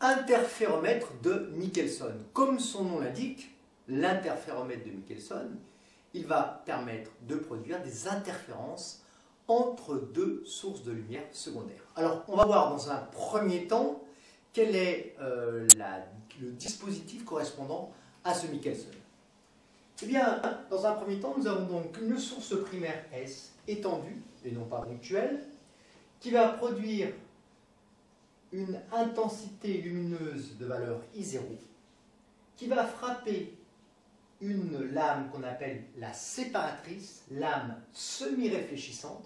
interféromètre de Michelson. Comme son nom l'indique, l'interféromètre de Michelson, il va permettre de produire des interférences entre deux sources de lumière secondaires. Alors, on va voir dans un premier temps quel est euh, le dispositif correspondant à ce Michelson. Eh bien, dans un premier temps, nous avons donc une source primaire S étendue, et non pas ponctuelle, qui va produire une intensité lumineuse de valeur I0, qui va frapper une lame qu'on appelle la séparatrice, lame semi-réfléchissante,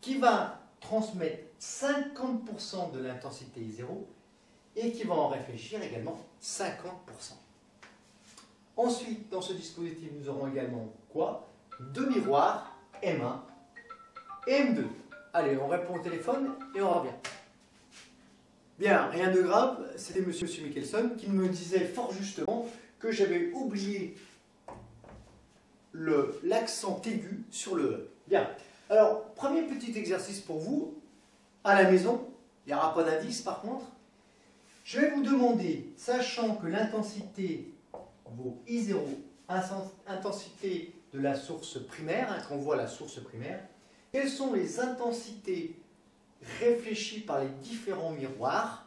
qui va transmettre 50% de l'intensité I0 et qui va en réfléchir également 50%. Ensuite, dans ce dispositif, nous aurons également quoi? Deux miroirs, M1 et M2. Allez, on répond au téléphone et on revient. Bien, rien de grave, c'était M. Michelson qui me disait fort justement que j'avais oublié l'accent aigu sur le E. Bien, alors, premier petit exercice pour vous, à la maison, il n'y aura pas d'indice par contre, je vais vous demander, sachant que l'intensité vaut I0, intensité de la source primaire, hein, quand on voit la source primaire, quelles sont les intensités réfléchies par les différents miroirs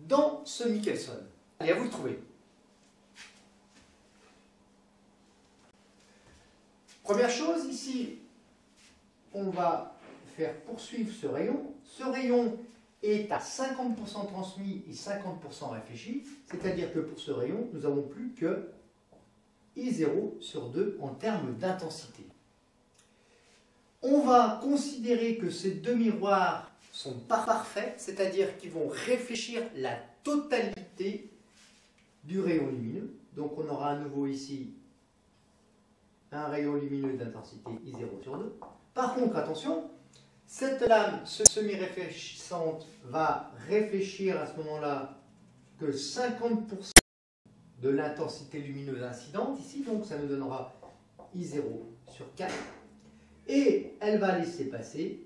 dans ce Michelson Allez, à vous de trouver. Première chose, ici, on va faire poursuivre ce rayon. Ce rayon est à 50% transmis et 50% réfléchi, c'est-à-dire que pour ce rayon, nous n'avons plus que I0 sur 2 en termes d'intensité. On va considérer que ces deux miroirs sont pas parfaits, c'est-à-dire qu'ils vont réfléchir la totalité du rayon lumineux. Donc on aura à nouveau ici un rayon lumineux d'intensité I0 sur 2. Par contre, attention, cette lame semi-réfléchissante va réfléchir à ce moment-là que 50% de l'intensité lumineuse incidente ici, donc ça nous donnera I0 sur 4. Et elle va laisser passer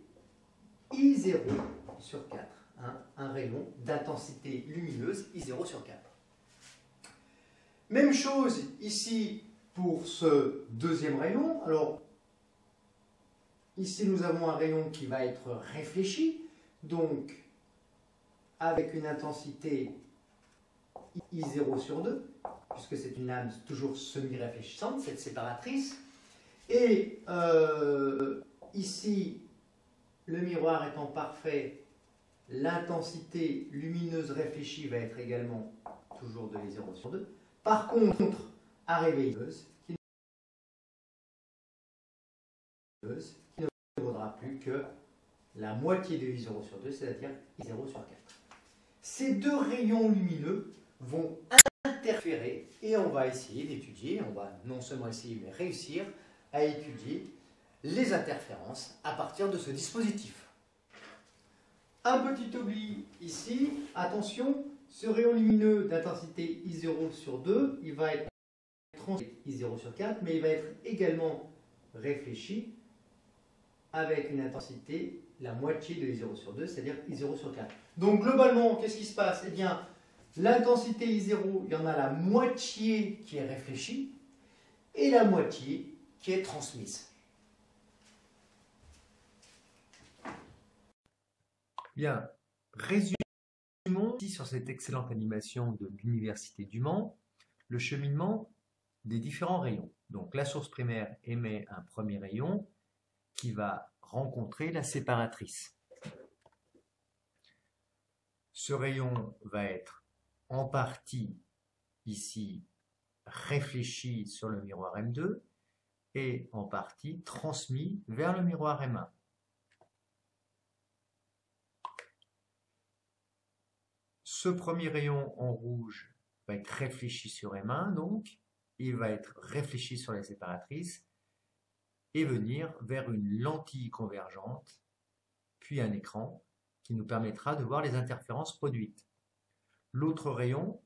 I0 sur 4, hein, un rayon d'intensité lumineuse I0 sur 4. Même chose ici pour ce deuxième rayon. Alors, Ici, nous avons un rayon qui va être réfléchi, donc avec une intensité I0 sur 2, puisque c'est une lame toujours semi-réfléchissante, cette séparatrice. Et euh, ici, le miroir étant parfait, l'intensité lumineuse réfléchie va être également toujours de I0 sur 2. Par contre, à réveilleuse, plus que la moitié de I0 sur 2, c'est-à-dire I0 sur 4. Ces deux rayons lumineux vont interférer et on va essayer d'étudier, on va non seulement essayer mais réussir étudier les interférences à partir de ce dispositif. Un petit oubli ici, attention, ce rayon lumineux d'intensité I0 sur 2, il va être transmis I0 sur 4, mais il va être également réfléchi avec une intensité la moitié de I0 sur 2, c'est-à-dire I0 sur 4. Donc globalement, qu'est-ce qui se passe? Eh bien, l'intensité I0, il y en a la moitié qui est réfléchie et la moitié est transmise. Bien, résumons sur cette excellente animation de l'Université du Mans le cheminement des différents rayons. Donc la source primaire émet un premier rayon, qui va rencontrer la séparatrice. Ce rayon va être en partie ici réfléchi sur le miroir M2 et en partie transmis vers le miroir M1. Ce premier rayon en rouge va être réfléchi sur M1, donc il va être réfléchi sur la séparatrice et venir vers une lentille convergente, puis un écran qui nous permettra de voir les interférences produites. L'autre rayon,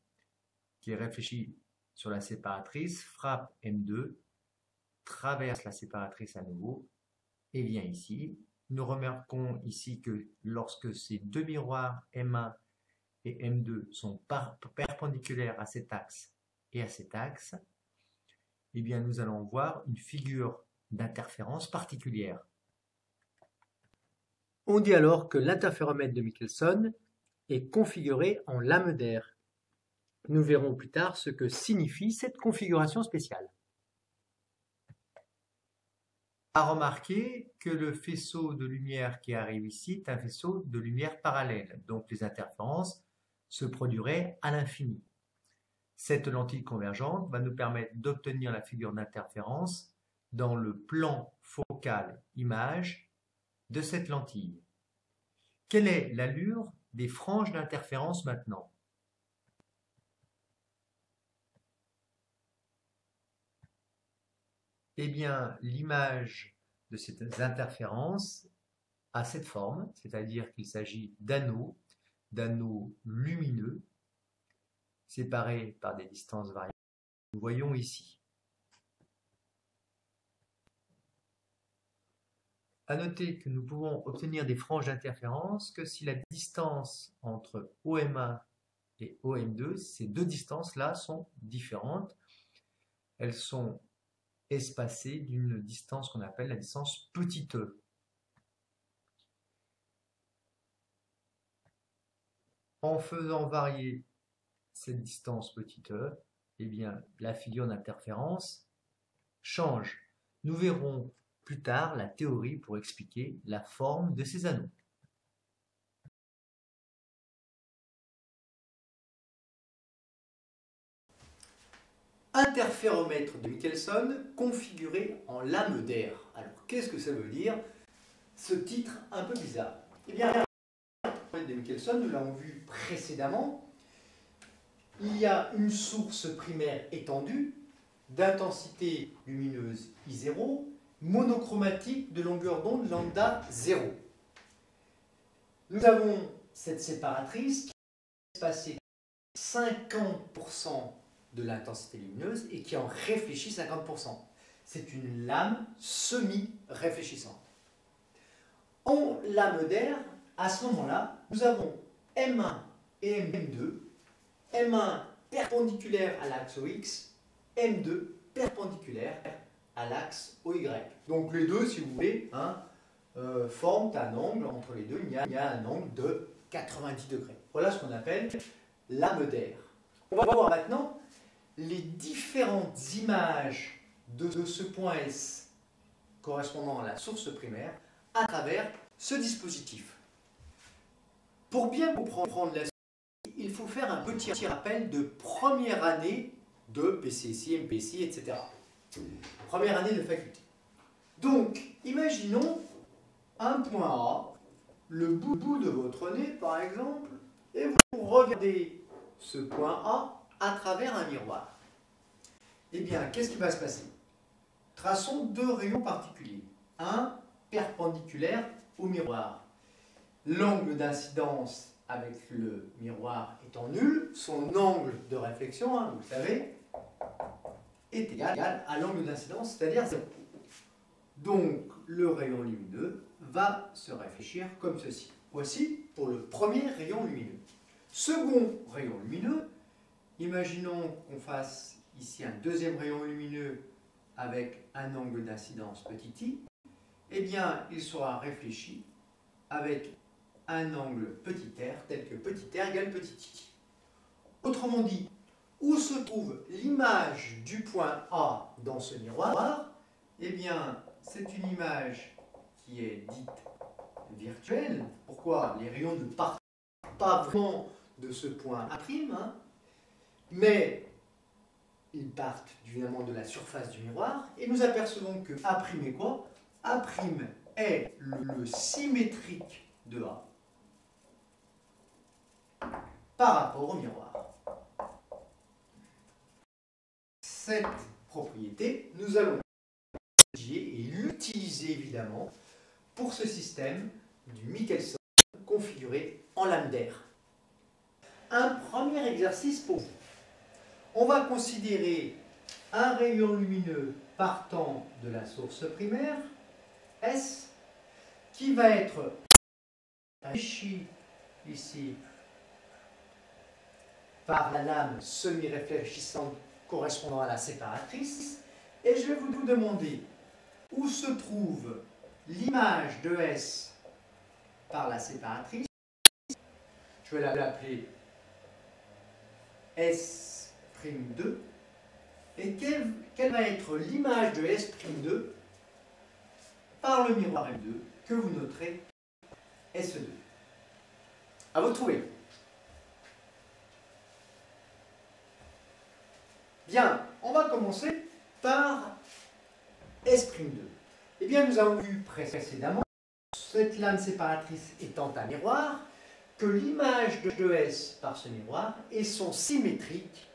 qui est réfléchi sur la séparatrice, frappe M2, traverse la séparatrice à nouveau et vient ici. Nous remarquons ici que lorsque ces deux miroirs M1 et M2 sont perpendiculaires à cet axe et à cet axe, eh bien nous allons voir une figure d'interférence particulière. On dit alors que l'interféromètre de Michelson est configuré en lame d'air. Nous verrons plus tard ce que signifie cette configuration spéciale. À remarquer que le faisceau de lumière qui arrive ici est un faisceau de lumière parallèle, donc les interférences se produiraient à l'infini. Cette lentille convergente va nous permettre d'obtenir la figure d'interférence dans le plan focal image de cette lentille. Quelle est l'allure des franges d'interférence maintenant? Eh bien, l'image de ces interférences a cette forme, c'est-à-dire qu'il s'agit d'anneaux, d'anneaux lumineux, séparés par des distances variables. Nous voyons ici. À noter que nous pouvons obtenir des franges d'interférence que si la distance entre OM1 et OM2, ces deux distances-là sont différentes. Elles sont espacées d'une distance qu'on appelle la distance petit e. En faisant varier cette distance petit e, eh bien, la figure d'interférence change. Nous verrons plus tard la théorie pour expliquer la forme de ces anneaux. Interféromètre de Michelson configuré en lame d'air. Alors, qu'est-ce que ça veut dire? Ce titre un peu bizarre. Eh bien, de Michelson, nous l'avons vu précédemment, il y a une source primaire étendue d'intensité lumineuse I0, monochromatique de longueur d'onde lambda 0. Nous avons cette séparatrice qui est passée 50% de l'intensité lumineuse et qui en réfléchit 50%. C'est une lame semi-réfléchissante. En lame d'air, à ce moment-là, nous avons M1 et M2, M1 perpendiculaire à l'axe OX, M2 perpendiculaire à l'axe OY. Donc les deux, si vous voulez, hein, euh, forment un angle entre les deux, il y, a, il y a un angle de 90 degrés. Voilà ce qu'on appelle lame d'air. On va voir maintenant les différentes images de ce point S correspondant à la source primaire à travers ce dispositif. Pour bien comprendre la il faut faire un petit rappel de première année de PCSI, MPSI, etc. Première année de faculté. Donc, imaginons un point A, le bout de votre nez par exemple, et vous regardez ce point A à travers un miroir. Eh bien, qu'est-ce qui va se passer? Traçons deux rayons particuliers. Un perpendiculaire au miroir. L'angle d'incidence avec le miroir étant nul, son angle de réflexion, hein, vous le savez, est égal à l'angle d'incidence, c'est-à-dire 0. Donc, le rayon lumineux va se réfléchir comme ceci. Voici pour le premier rayon lumineux. Second rayon lumineux, Imaginons qu'on fasse ici un deuxième rayon lumineux avec un angle d'incidence petit i. Eh bien, il sera réfléchi avec un angle petit r tel que petit r égale petit i. Autrement dit, où se trouve l'image du point A dans ce miroir? Eh bien, c'est une image qui est dite virtuelle. Pourquoi? Les rayons ne partent pas vraiment de ce point A', hein, mais ils partent évidemment de la surface du miroir, et nous apercevons que A' est quoi? A' est le symétrique de A par rapport au miroir. Cette propriété, nous allons et l'utiliser évidemment pour ce système du Michelson configuré en lame d'air. Un premier exercice pour vous on va considérer un rayon lumineux partant de la source primaire, S, qui va être réfléchi ici par la lame semi-réfléchissante correspondant à la séparatrice. Et je vais vous demander où se trouve l'image de S par la séparatrice. Je vais l'appeler S'2. Et quelle, quelle va être l'image de S'2 par le miroir M2 que vous noterez SE2 À vous de trouver. Bien, on va commencer par S'2. Eh bien, nous avons vu précédemment, cette lame séparatrice étant un miroir, que l'image de S par ce miroir est son symétrique.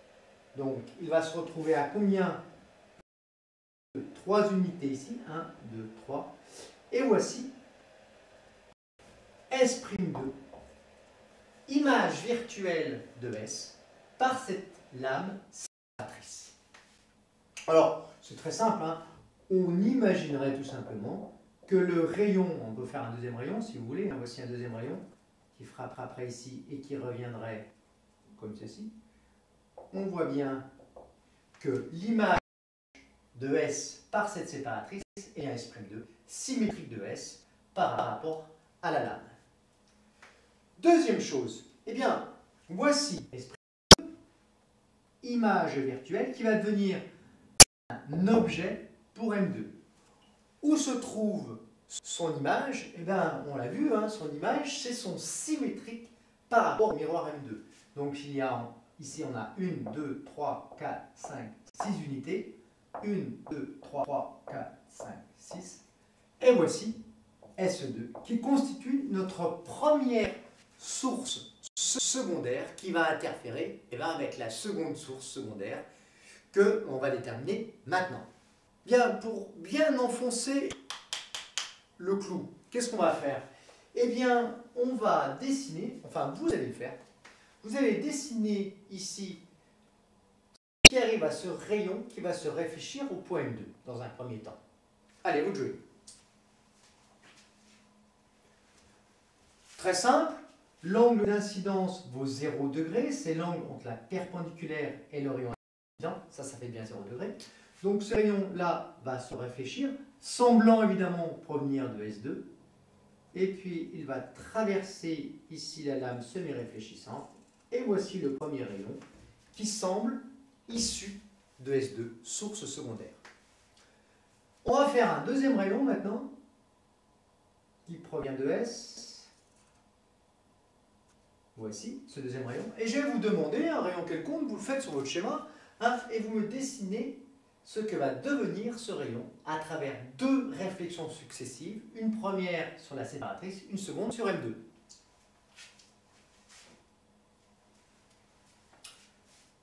Donc, il va se retrouver à combien de 3 unités ici? 1, 2, 3. Et voici S'2, image virtuelle de S par cette lame séparatrice. Alors, c'est très simple, hein. on imaginerait tout simplement que le rayon, on peut faire un deuxième rayon si vous voulez, hein. voici un deuxième rayon qui frappera après ici et qui reviendrait comme ceci. On voit bien que l'image de S par cette séparatrice est un S'2 symétrique de S par rapport à la lame. Deuxième chose, eh bien, voici S'2, image virtuelle qui va devenir un objet pour M2. Où se trouve son image? Eh bien, on l'a vu, hein, son image, c'est son symétrique par rapport au miroir M2. Donc, il y a, ici, on a 1, 2, 3, 4, 5, 6 unités. 1, 2, 3, 3, 4, 5, 6. Et voici SE2, qui constitue notre première source secondaire qui va interférer et va avec la seconde source secondaire que on va déterminer maintenant. Bien, pour bien enfoncer le clou, qu'est-ce qu'on va faire? Eh bien, on va dessiner, enfin vous allez le faire, vous allez dessiner ici qui arrive à ce rayon qui va se réfléchir au point M2 dans un premier temps. Allez, vous jouez. Très simple, l'angle d'incidence vaut 0 degré, c'est l'angle entre la perpendiculaire et le rayon incident, ça, ça fait bien 0 degré. Donc ce rayon-là va se réfléchir, semblant évidemment provenir de S2, et puis il va traverser ici la lame semi-réfléchissante, et voici le premier rayon qui semble issu de S2, source secondaire. On va faire un deuxième rayon maintenant, qui provient de S. Voici ce deuxième rayon. Et je vais vous demander un rayon quelconque, vous le faites sur votre schéma, hein, et vous me dessinez ce que va devenir ce rayon à travers deux réflexions successives, une première sur la séparatrice, une seconde sur M2.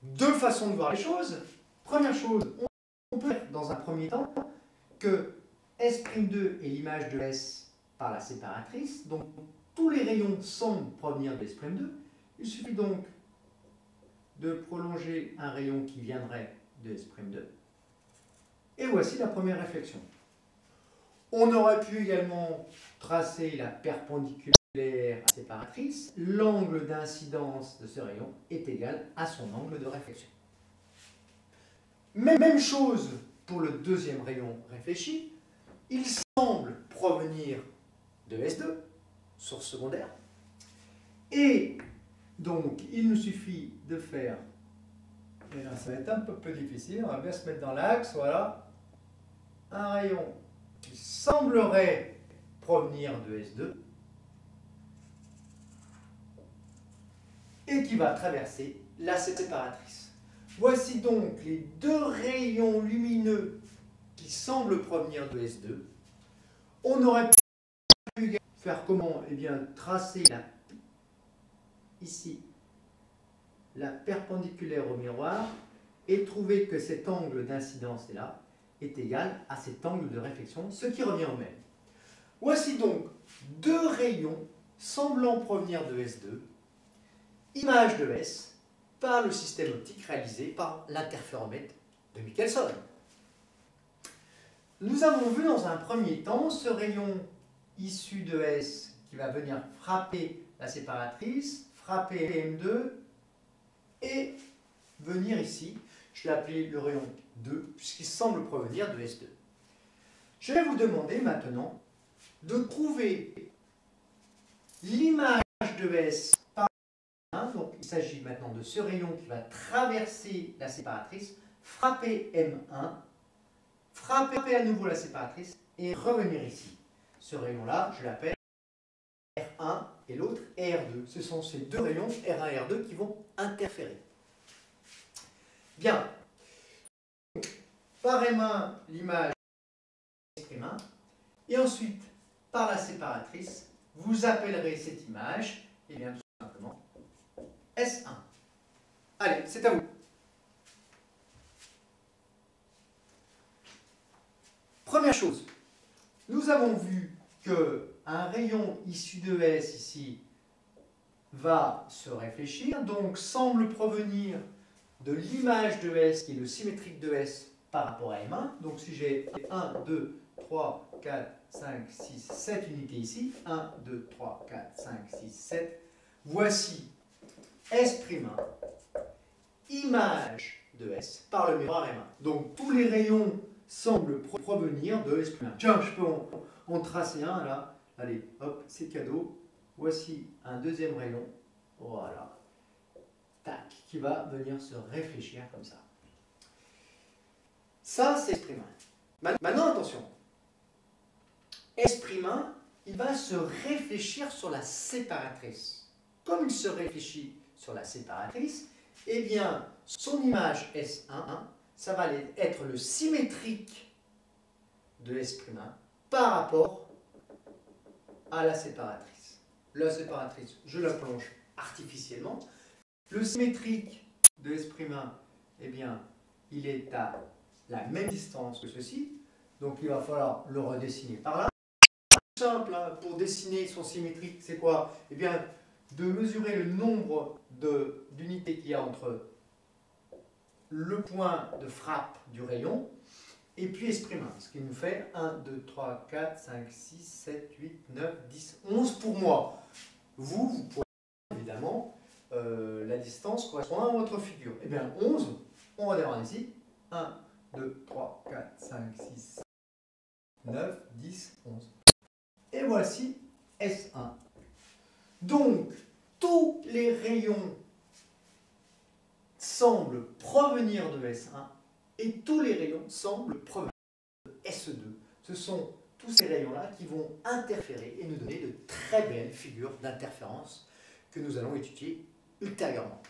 Deux façons de voir les choses. Première chose, on peut dans un premier temps que S'2 est l'image de S par la séparatrice, donc tous les rayons semblent provenir de S'2. Il suffit donc de prolonger un rayon qui viendrait de S'2. Et voici la première réflexion. On aurait pu également tracer la perpendiculaire séparatrice. L'angle d'incidence de ce rayon est égal à son angle de réflexion. Même chose pour le deuxième rayon réfléchi. Il semble provenir de S2, source secondaire. Et donc, il nous suffit de faire, et là ça va être un peu plus difficile, on va bien se mettre dans l'axe, voilà, un rayon qui semblerait provenir de S2 et qui va traverser la séparatrice. Voici donc les deux rayons lumineux qui semblent provenir de S2. On aurait pu faire comment? Eh bien, tracer la, ici la perpendiculaire au miroir et trouver que cet angle d'incidence est est égal à cet angle de réflexion, ce qui revient au même. Voici donc deux rayons semblant provenir de S2, image de S, par le système optique réalisé par l'interféromètre de Michelson. Nous avons vu dans un premier temps ce rayon issu de S qui va venir frapper la séparatrice, frapper M2 et venir ici. Je l'ai appelé le rayon 2, puisqu'il semble provenir de S2. Je vais vous demander maintenant de trouver l'image de S par 1. Donc il s'agit maintenant de ce rayon qui va traverser la séparatrice, frapper M1, frapper à nouveau la séparatrice et revenir ici. Ce rayon-là, je l'appelle R1 et l'autre R2. Ce sont ces deux rayons, R1 et R2, qui vont interférer. Bien. Par M1, l'image S'1, et ensuite, par la séparatrice, vous appellerez cette image, et bien S1. Allez, c'est à vous. Première chose, nous avons vu qu'un rayon issu de S ici va se réfléchir, donc semble provenir de l'image de S qui est le symétrique de S par rapport à M1. Donc si j'ai 1, 2, 3, 4, 5, 6, 7 unités ici, 1, 2, 3, 4, 5, 6, 7, voici S'1, image de S par le miroir M1. Donc tous les rayons semble provenir de S'. Tiens, je peux en, tracer un là. Allez, hop, c'est cadeau. Voici un deuxième rayon. Voilà. Tac, qui va venir se réfléchir comme ça. Ça, c'est S'1. Maintenant, attention. S'1, il va se réfléchir sur la séparatrice. Comme il se réfléchit sur la séparatrice, eh bien, son image S1, ça va être le symétrique de S'1 par rapport à la séparatrice. La séparatrice, je la plonge artificiellement. Le symétrique de S', eh bien, il est à la même distance que ceci. Donc, il va falloir le redessiner par là. Simple, hein, pour dessiner son symétrique, c'est quoi? Eh bien, de mesurer le nombre d'unités qu'il y a entre le point de frappe du rayon, et puis S'1, ce qui nous fait 1, 2, 3, 4, 5, 6, 7, 8, 9, 10, 11 pour moi. Vous, vous pouvez évidemment, euh, la distance correspond à votre figure. Eh bien 11, on va démarrer ici. 1, 2, 3, 4, 5, 6, 9, 10, 11. Et voici S1. Donc, tous les rayons semblent provenir de S1 et tous les rayons semblent provenir de SE2. Ce sont tous ces rayons-là qui vont interférer et nous donner de très belles figures d'interférence que nous allons étudier ultérieurement.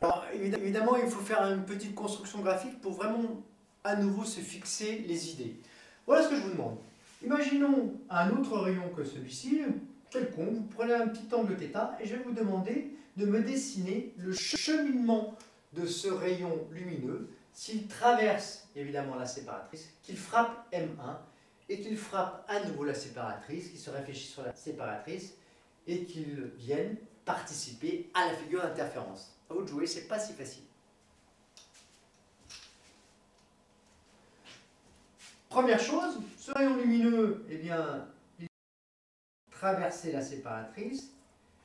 Alors évidemment, il faut faire une petite construction graphique pour vraiment à nouveau se fixer les idées. Voilà ce que je vous demande. Imaginons un autre rayon que celui-ci, quelconque, vous prenez un petit angle θ et je vais vous demander de me dessiner le cheminement de ce rayon lumineux s'il traverse évidemment la séparatrice, qu'il frappe M1 et qu'il frappe à nouveau la séparatrice, qu'il se réfléchit sur la séparatrice et qu'il vienne participer à la figure d'interférence. À vous de jouer, c'est pas si facile. Première chose, ce rayon lumineux, eh bien, traverser la séparatrice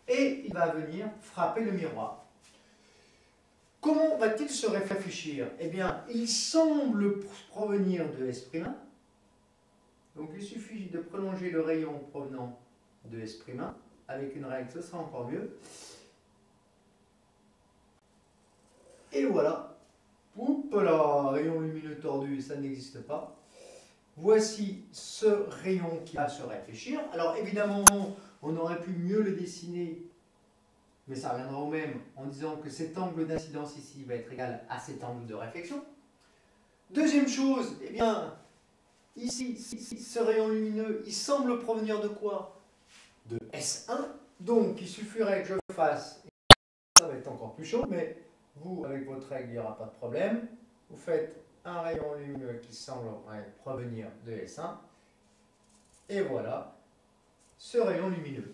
et il va venir frapper le miroir. Comment va-t-il se réfléchir? Eh bien, il semble provenir de S'. Donc il suffit de prolonger le rayon provenant de S'. Avec une règle, ce sera encore mieux. Et voilà. Oups là, rayon lumineux tordu, ça n'existe pas. Voici ce rayon qui va se réfléchir. Alors évidemment, on aurait pu mieux le dessiner, mais ça reviendra au même, en disant que cet angle d'incidence ici va être égal à cet angle de réflexion. Deuxième chose, eh bien, ici, ce rayon lumineux, il semble provenir de quoi? De S1. Donc, il suffirait que je fasse, ça va être encore plus chaud, mais vous, avec votre règle, il n'y aura pas de problème. Vous faites un rayon lumineux qui semble provenir de S1. Et voilà, ce rayon lumineux.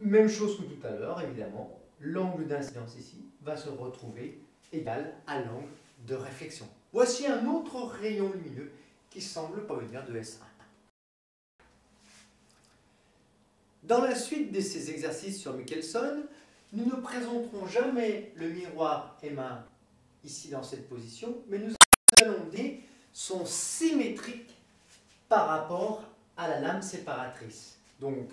Même chose que tout à l'heure, évidemment, l'angle d'incidence ici va se retrouver égal à l'angle de réflexion. Voici un autre rayon lumineux qui semble provenir de S1. Dans la suite de ces exercices sur Michelson, nous ne présenterons jamais le miroir M1 ici dans cette position, mais nous allons dire sont symétriques par rapport à la lame séparatrice. Donc,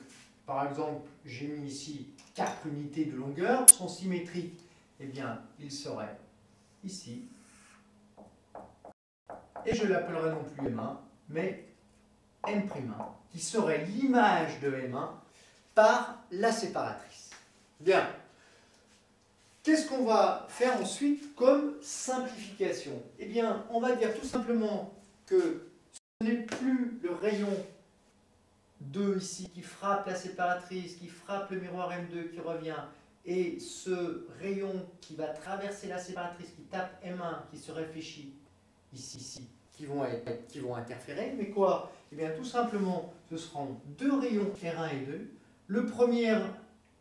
par exemple, j'ai mis ici 4 unités de longueur, sont symétriques, eh bien, ils seraient ici. Et je l'appellerai non plus M1, mais M'1, qui serait l'image de M1 par la séparatrice. Bien. Qu'est-ce qu'on va faire ensuite comme simplification? Eh bien, on va dire tout simplement que ce n'est plus le rayon 2 ici qui frappe la séparatrice, qui frappe le miroir M2 qui revient, et ce rayon qui va traverser la séparatrice, qui tape M1, qui se réfléchit ici, qui vont, être, qui vont interférer. Mais quoi? Eh bien, tout simplement, ce seront deux rayons R1 et 2. Le premier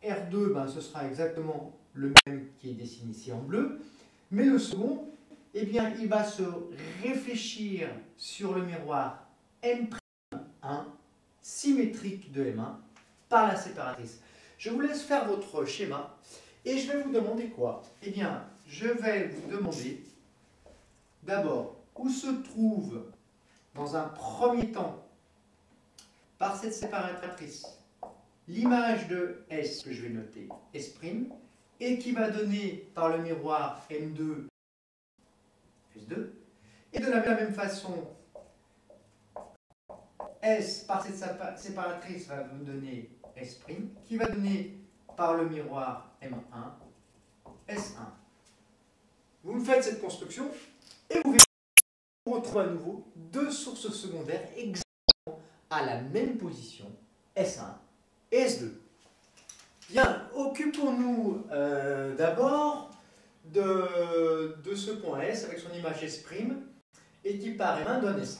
R2, ben, ce sera exactement le même qui est dessiné ici en bleu. Mais le second, eh bien, il va se réfléchir sur le miroir M'1 symétrique de M1 par la séparatrice. Je vous laisse faire votre schéma et je vais vous demander quoi? Eh bien, je vais vous demander d'abord où se trouve dans un premier temps par cette séparatrice l'image de S que je vais noter, S', et qui va donner par le miroir M2 S2. Et de la même façon, S par cette séparatrice va vous donner S', qui va donner par le miroir M1, S1. Vous me faites cette construction et vous verrez on retrouve à nouveau deux sources secondaires exactement à la même position, S1 et S2. Bien, occupons-nous euh, d'abord de, ce point S avec son image S' et qui par M1 donne S1.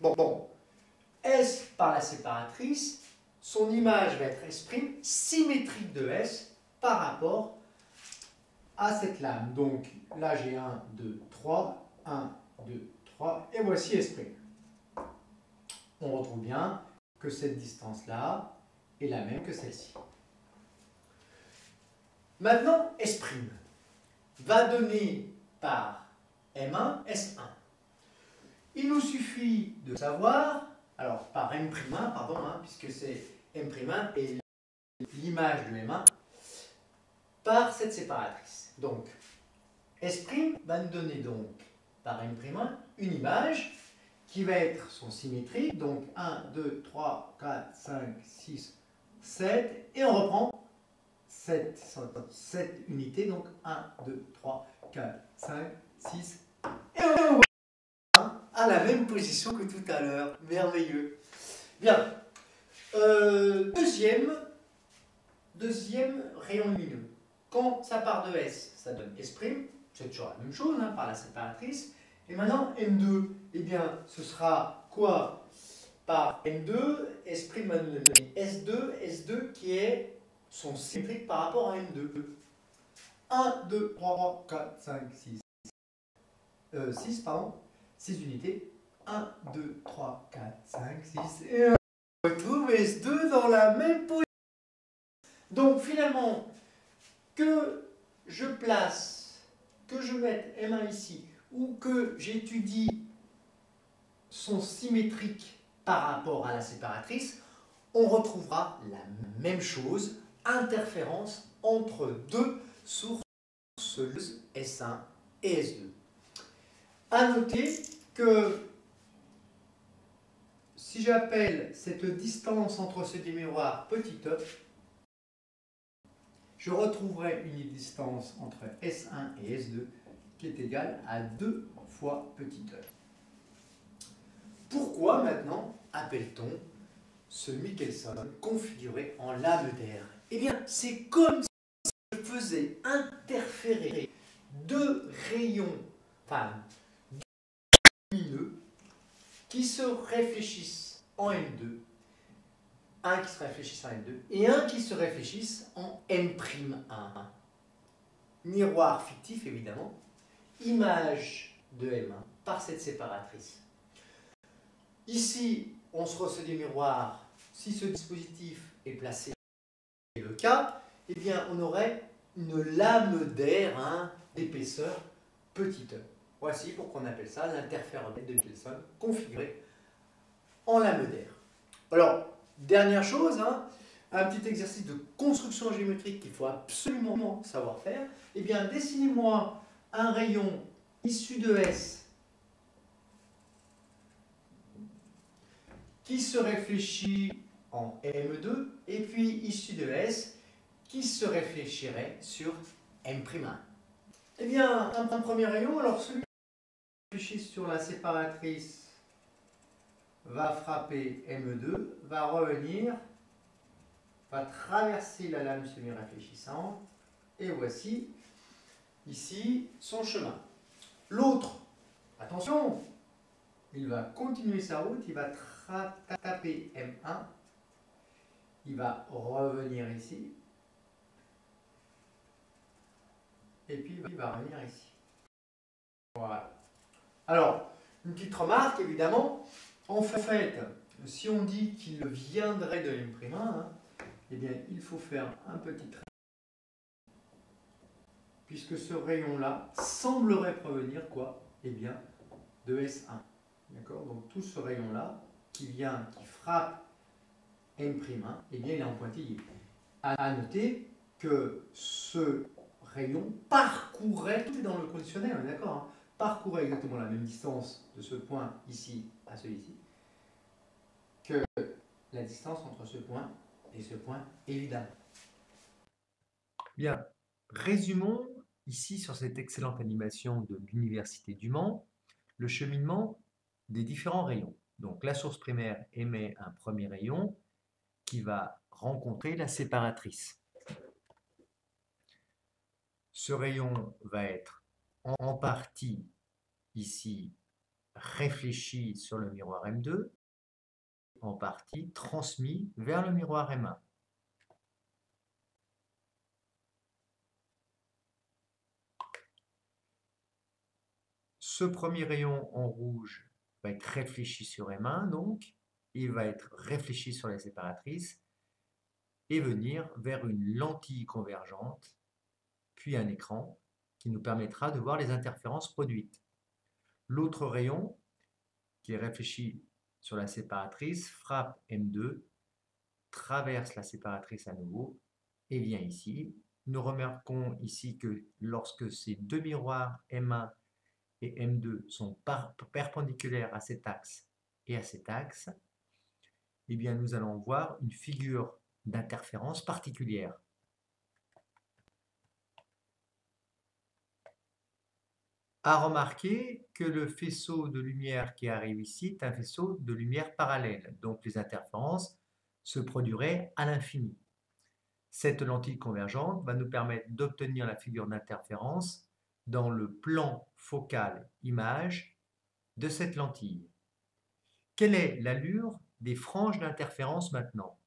Bon, bon, S par la séparatrice, son image va être S' symétrique de S par rapport à cette lame. Donc là j'ai 1, 2, 3, 1, 2, 3, et voici S'. On retrouve bien que cette distance-là est la même que celle-ci. Maintenant, S' va donner par M1 S1. Il nous suffit de savoir alors par M'1, pardon, hein, puisque c'est M'1 et l'image de M1, par cette séparatrice. Donc, S' va nous donner donc par M'1 une image qui va être son symétrique, donc 1, 2, 3, 4, 5, 6, 7, et on reprend cette, cette unité, donc 1, 2, 3, 4, 5, 6, et on à la même position que tout à l'heure. Merveilleux. Bien. Euh, deuxième, deuxième rayon lumineux. Quand ça part de S, ça donne S', c'est toujours la même chose hein, par la séparatrice. Et maintenant, M2, eh bien, ce sera quoi? Par M2, S' va nous donner S2, S2 qui est son symétrique par rapport à M2. 1, 2, 3, 4, 5, 6. Euh, 6, pardon. 6 unités. 1, 2, 3, 4, 5, 6. Et on retrouve S2 dans la même position. Donc finalement, que je place, que je mette M1 ici, ou que j'étudie son symétrique par rapport à la séparatrice, on retrouvera la même chose, interférence entre deux sources S1 et S2. À noter que si j'appelle cette distance entre ces deux miroirs petit e, je retrouverai une distance entre S1 et S2 qui est égale à 2 fois petit e. Pourquoi maintenant appelle-t-on ce Michelson configuré en lame d'air? Eh bien, c'est comme si je faisais interférer deux rayons, enfin lumineux qui se réfléchissent en M2, un qui se réfléchisse en M2 et un qui se réfléchisse en M'1. Miroir fictif évidemment, image de M1 par cette séparatrice. Ici, on se reçoit des miroirs. Si ce dispositif est placé, cas, eh bien, on aurait une lame d'air hein, d'épaisseur petite. Voici pourquoi on appelle ça l'interféromètre de Michelson configuré en lame d'air. Alors, dernière chose, hein, un petit exercice de construction géométrique qu'il faut absolument savoir faire. Eh bien, dessinez-moi un rayon issu de S qui se réfléchit en M2 et puis issu de S qui se réfléchirait sur M'1. Eh bien, un, premier rayon, alors celui qui réfléchit sur la séparatrice va frapper M2, va revenir, va traverser la lame semi-réfléchissante, et voici ici son chemin. L'autre, attention, il va continuer sa route, il va taper M1, il va revenir ici, et puis il va revenir ici. Voilà. Alors, une petite remarque, évidemment, en fait, si on dit qu'il viendrait de M'1, hein, eh bien, il faut faire un petit trait, puisque ce rayon-là semblerait provenir, quoi? Eh bien, de S1. D'accord? Donc, tout ce rayon-là, qui vient, qui frappe M'1, eh bien, il est en pointillé. À noter que ce rayon parcourait, tout est dans le conditionnel, on est d'accord, hein, parcourait exactement la même distance de ce point ici à celui-ci, que la distance entre ce point et ce point, évidemment. Bien, résumons ici sur cette excellente animation de l'Université du Mans, le cheminement des différents rayons. Donc la source primaire émet un premier rayon va rencontrer la séparatrice. Ce rayon va être en partie ici réfléchi sur le miroir M2, en partie transmis vers le miroir M1. Ce premier rayon en rouge va être réfléchi sur M1, donc il va être réfléchi sur la séparatrice et venir vers une lentille convergente puis un écran qui nous permettra de voir les interférences produites. L'autre rayon, qui est réfléchi sur la séparatrice, frappe M2, traverse la séparatrice à nouveau et vient ici. Nous remarquons ici que lorsque ces deux miroirs M1 et M2 sont perpendiculaires à cet axe et à cet axe, eh bien nous allons voir une figure d'interférence particulière. à remarquer que le faisceau de lumière qui arrive ici est un faisceau de lumière parallèle, donc les interférences se produiraient à l'infini. Cette lentille convergente va nous permettre d'obtenir la figure d'interférence dans le plan focal image de cette lentille. Quelle est l'allure des franges d'interférence maintenant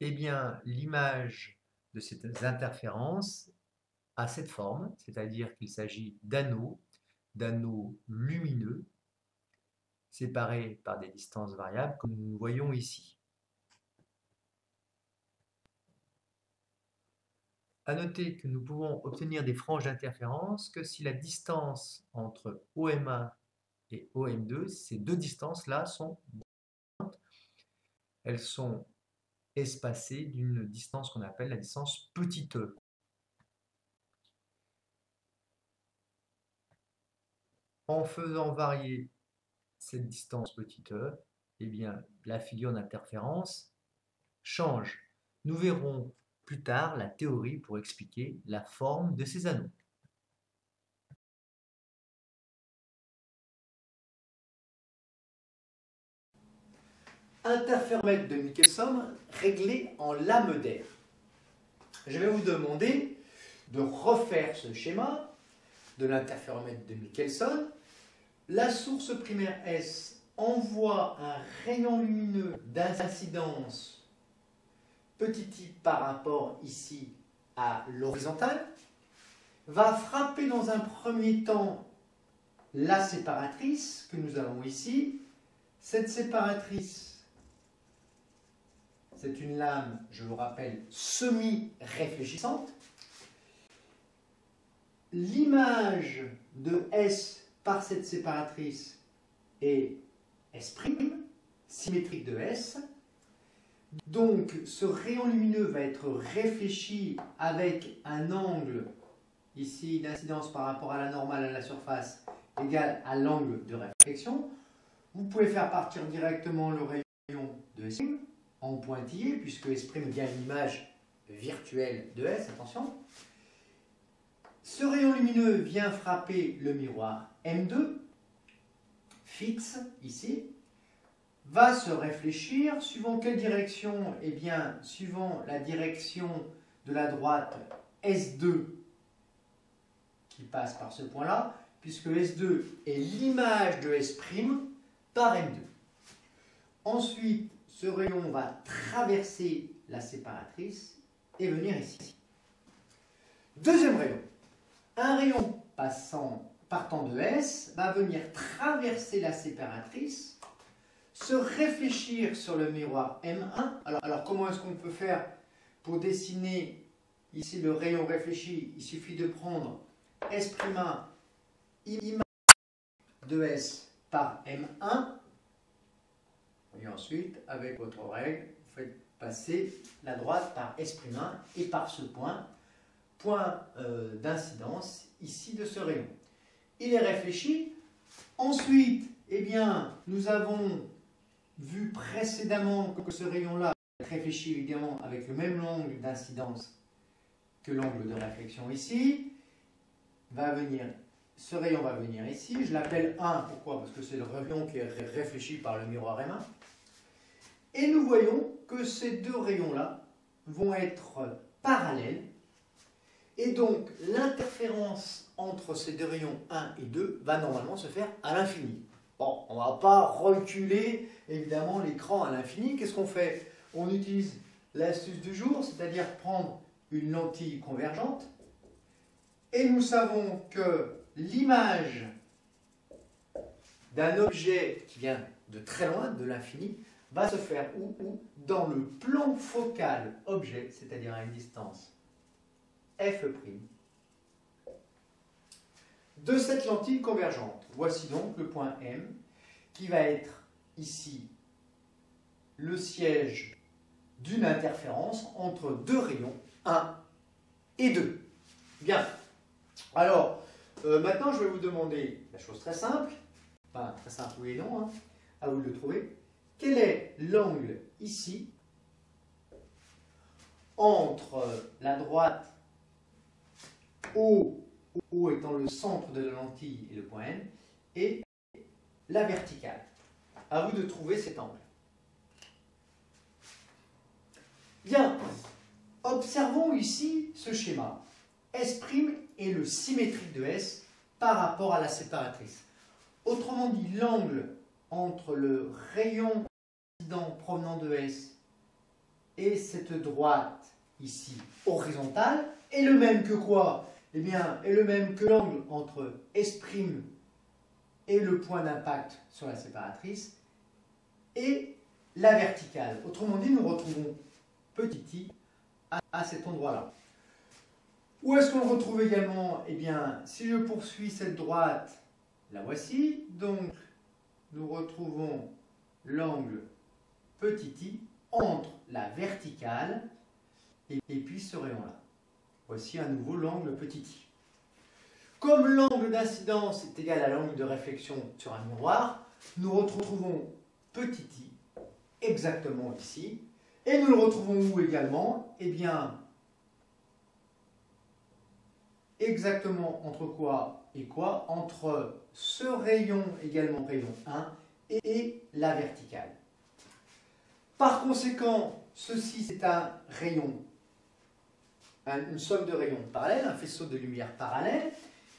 Eh bien, l'image de ces interférences a cette forme, c'est-à-dire qu'il s'agit d'anneaux, d'anneaux lumineux, séparés par des distances variables, comme nous voyons ici. À noter que nous pouvons obtenir des franges d'interférence que si la distance entre OM1 et OM2, ces deux distances-là sont. Elles sont espacé d'une distance qu'on appelle la distance petit e. En faisant varier cette distance petit e, eh bien, la figure d'interférence change. Nous verrons plus tard la théorie pour expliquer la forme de ces anneaux. interféromètre de Michelson réglé en lame d'air. Je vais vous demander de refaire ce schéma de l'interféromètre de Michelson. La source primaire S envoie un rayon lumineux d'incidence petit i par rapport ici à l'horizontale, va frapper dans un premier temps la séparatrice que nous avons ici. Cette séparatrice c'est une lame, je vous rappelle, semi-réfléchissante. L'image de S par cette séparatrice est S', symétrique de S. Donc, ce rayon lumineux va être réfléchi avec un angle, ici d'incidence par rapport à la normale à la surface, égal à l'angle de réflexion. Vous pouvez faire partir directement le rayon de S' en pointillé, puisque S' vient l'image virtuelle de S, attention. Ce rayon lumineux vient frapper le miroir M2, fixe ici, va se réfléchir, suivant quelle direction? Eh bien, suivant la direction de la droite S2 qui passe par ce point-là, puisque S2 est l'image de S' par M2. Ensuite, ce rayon va traverser la séparatrice et venir ici. Deuxième rayon. Un rayon partant de S va venir traverser la séparatrice, se réfléchir sur le miroir M1. Alors, comment est-ce qu'on peut faire pour dessiner ici le rayon réfléchi? Il suffit de prendre S'1 image de S par M1 et ensuite, avec votre règle, vous faites passer la droite par S'1 et par ce point, point euh, d'incidence ici de ce rayon. Il est réfléchi. Ensuite, eh bien, nous avons vu précédemment que ce rayon-là est réfléchi évidemment avec le même angle d'incidence que l'angle de réflexion ici, va venir, ce rayon va venir ici, je l'appelle 1, pourquoi? Parce que c'est le rayon qui est réfléchi par le miroir M1. Et nous voyons que ces deux rayons-là vont être parallèles. Et donc, l'interférence entre ces deux rayons 1 et 2 va normalement se faire à l'infini. Bon, on ne va pas reculer évidemment l'écran à l'infini. Qu'est-ce qu'on fait? On utilise l'astuce du jour, c'est-à-dire prendre une lentille convergente. Et nous savons que l'image d'un objet qui vient de très loin, de l'infini, va se faire où, Dans le plan focal objet, c'est-à-dire à une distance f' de cette lentille convergente. Voici donc le point M qui va être ici le siège d'une interférence entre deux rayons, 1 et 2. Bien. Alors, euh, maintenant, je vais vous demander la chose très simple, enfin, très simple oui et non, hein, à vous de le trouver. Quel est l'angle ici entre la droite O, O étant le centre de la lentille et le point N, et la verticale À vous de trouver cet angle. Bien, observons ici ce schéma. S' est le symétrique de S par rapport à la séparatrice. Autrement dit, l'angle entre le rayon provenant de S et cette droite ici horizontale est le même que quoi? Eh bien, est le même que l'angle entre S' et le point d'impact sur la séparatrice et la verticale. Autrement dit, nous retrouvons petit i à, cet endroit-là. Où est-ce qu'on retrouve également? Eh bien, si je poursuis cette droite, la voici. Donc, nous retrouvons l'angle petit i entre la verticale et, puis ce rayon-là. Voici à nouveau l'angle petit i. Comme l'angle d'incidence est égal à l'angle de réflexion sur un miroir, nous retrouvons petit i exactement ici. Et nous le retrouvons où également? Eh bien, exactement entre quoi et quoi? Entre ce rayon, également rayon 1, et la verticale. Par conséquent, ceci c'est un rayon, une somme de rayons parallèles, un faisceau de lumière parallèle.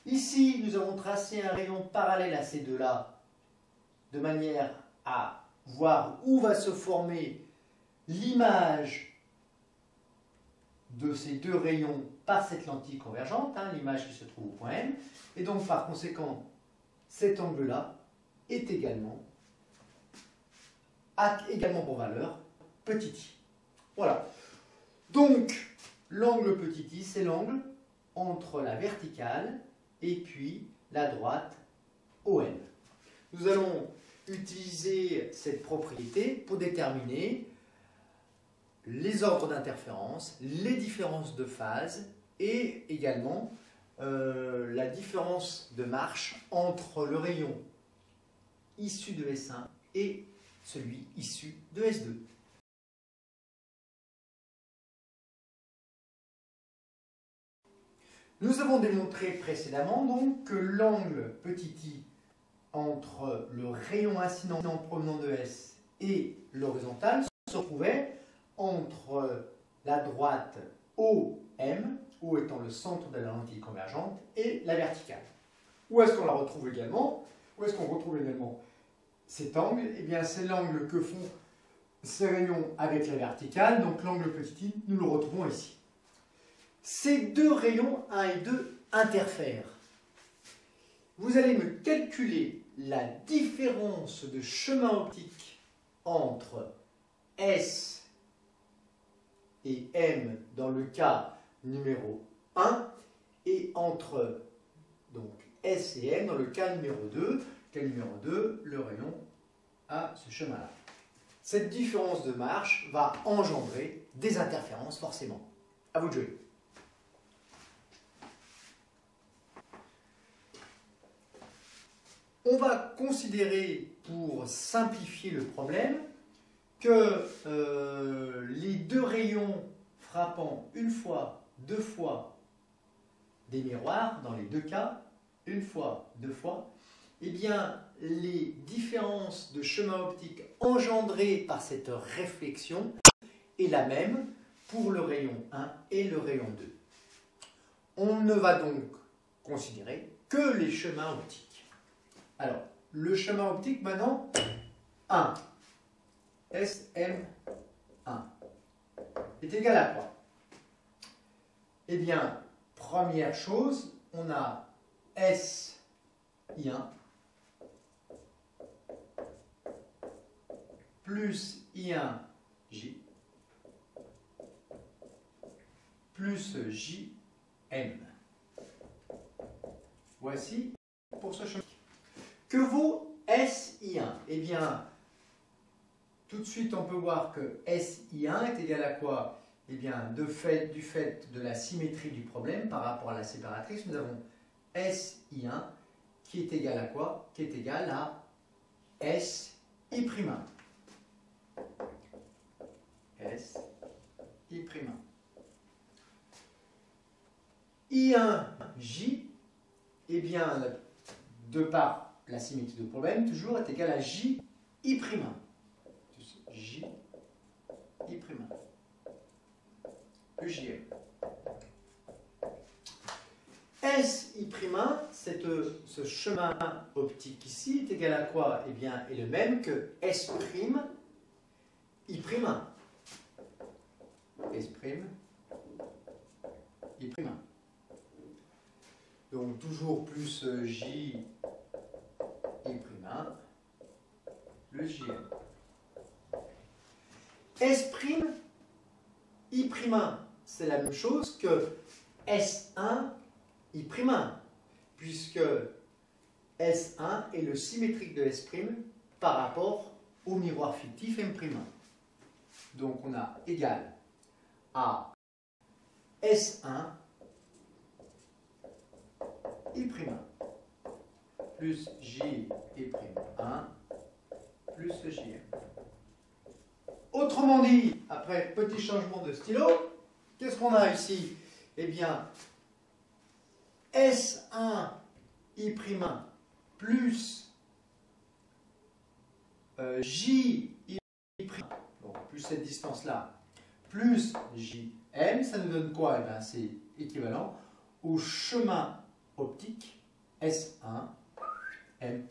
Ici, nous avons tracé un rayon parallèle à ces deux-là, de manière à voir où va se former l'image de ces deux rayons par cette lentille convergente, hein, l'image qui se trouve au point M. Et donc, par conséquent, cet angle-là est également, a également pour valeur petit i. Voilà. Donc, l'angle petit i, c'est l'angle entre la verticale et puis la droite OM. Nous allons utiliser cette propriété pour déterminer les ordres d'interférence, les différences de phase et également euh, la différence de marche entre le rayon issu de S1 et celui issu de S2. Nous avons démontré précédemment donc que l'angle petit i entre le rayon incident provenant de S et l'horizontale se trouvait entre la droite OM, O étant le centre de la lentille convergente, et la verticale. Où est-ce qu'on la retrouve également? Où est-ce qu'on retrouve également cet angle? Eh bien, c'est l'angle que font ces rayons avec la verticale, donc l'angle petit i, nous le retrouvons ici. Ces deux rayons 1 et 2 interfèrent. Vous allez me calculer la différence de chemin optique entre S et M dans le cas numéro 1 et entre S et M dans le cas numéro 2. Cas numéro 2, le rayon a ce chemin-là. Cette différence de marche va engendrer des interférences forcément. À vous de jouer. On va considérer, pour simplifier le problème, que euh, les deux rayons frappant une fois, deux fois des miroirs, dans les deux cas, une fois, deux fois, eh bien, les différences de chemin optique engendrées par cette réflexion est la même pour le rayon 1 et le rayon 2. On ne va donc considérer que les chemins optiques. Alors, le chemin optique maintenant, 1. SM1 est égal à quoi? Eh bien, première chose, on a SI1 plus I1J plus JM. Voici pour ce chemin. Que vaut SI1 Eh bien, tout de suite, on peut voir que SI1 est égal à quoi? Eh bien, de fait, du fait de la symétrie du problème par rapport à la séparatrice, nous avons SI1 qui est égal à quoi? Qui est égal à SI'. SI'. I1J, eh bien, de par la symétrie du problème, toujours est égal à JI'. J, I'. EJM. SI', ce chemin optique ici, est égal à quoi? Eh bien, est le même que S', I'. S', I'. Donc, toujours plus J, I', le JM. S', I', c'est la même chose que S1, I', puisque S1 est le symétrique de S' par rapport au miroir fictif M'. Donc on a égal à S1 I' plus J I'1 plus JM. Autrement dit, après petit changement de stylo, qu'est-ce qu'on a ici? Eh bien, S1 I' plus euh, J donc plus cette distance-là, plus JM, ça nous donne quoi? Eh bien, c'est équivalent au chemin optique S1 M.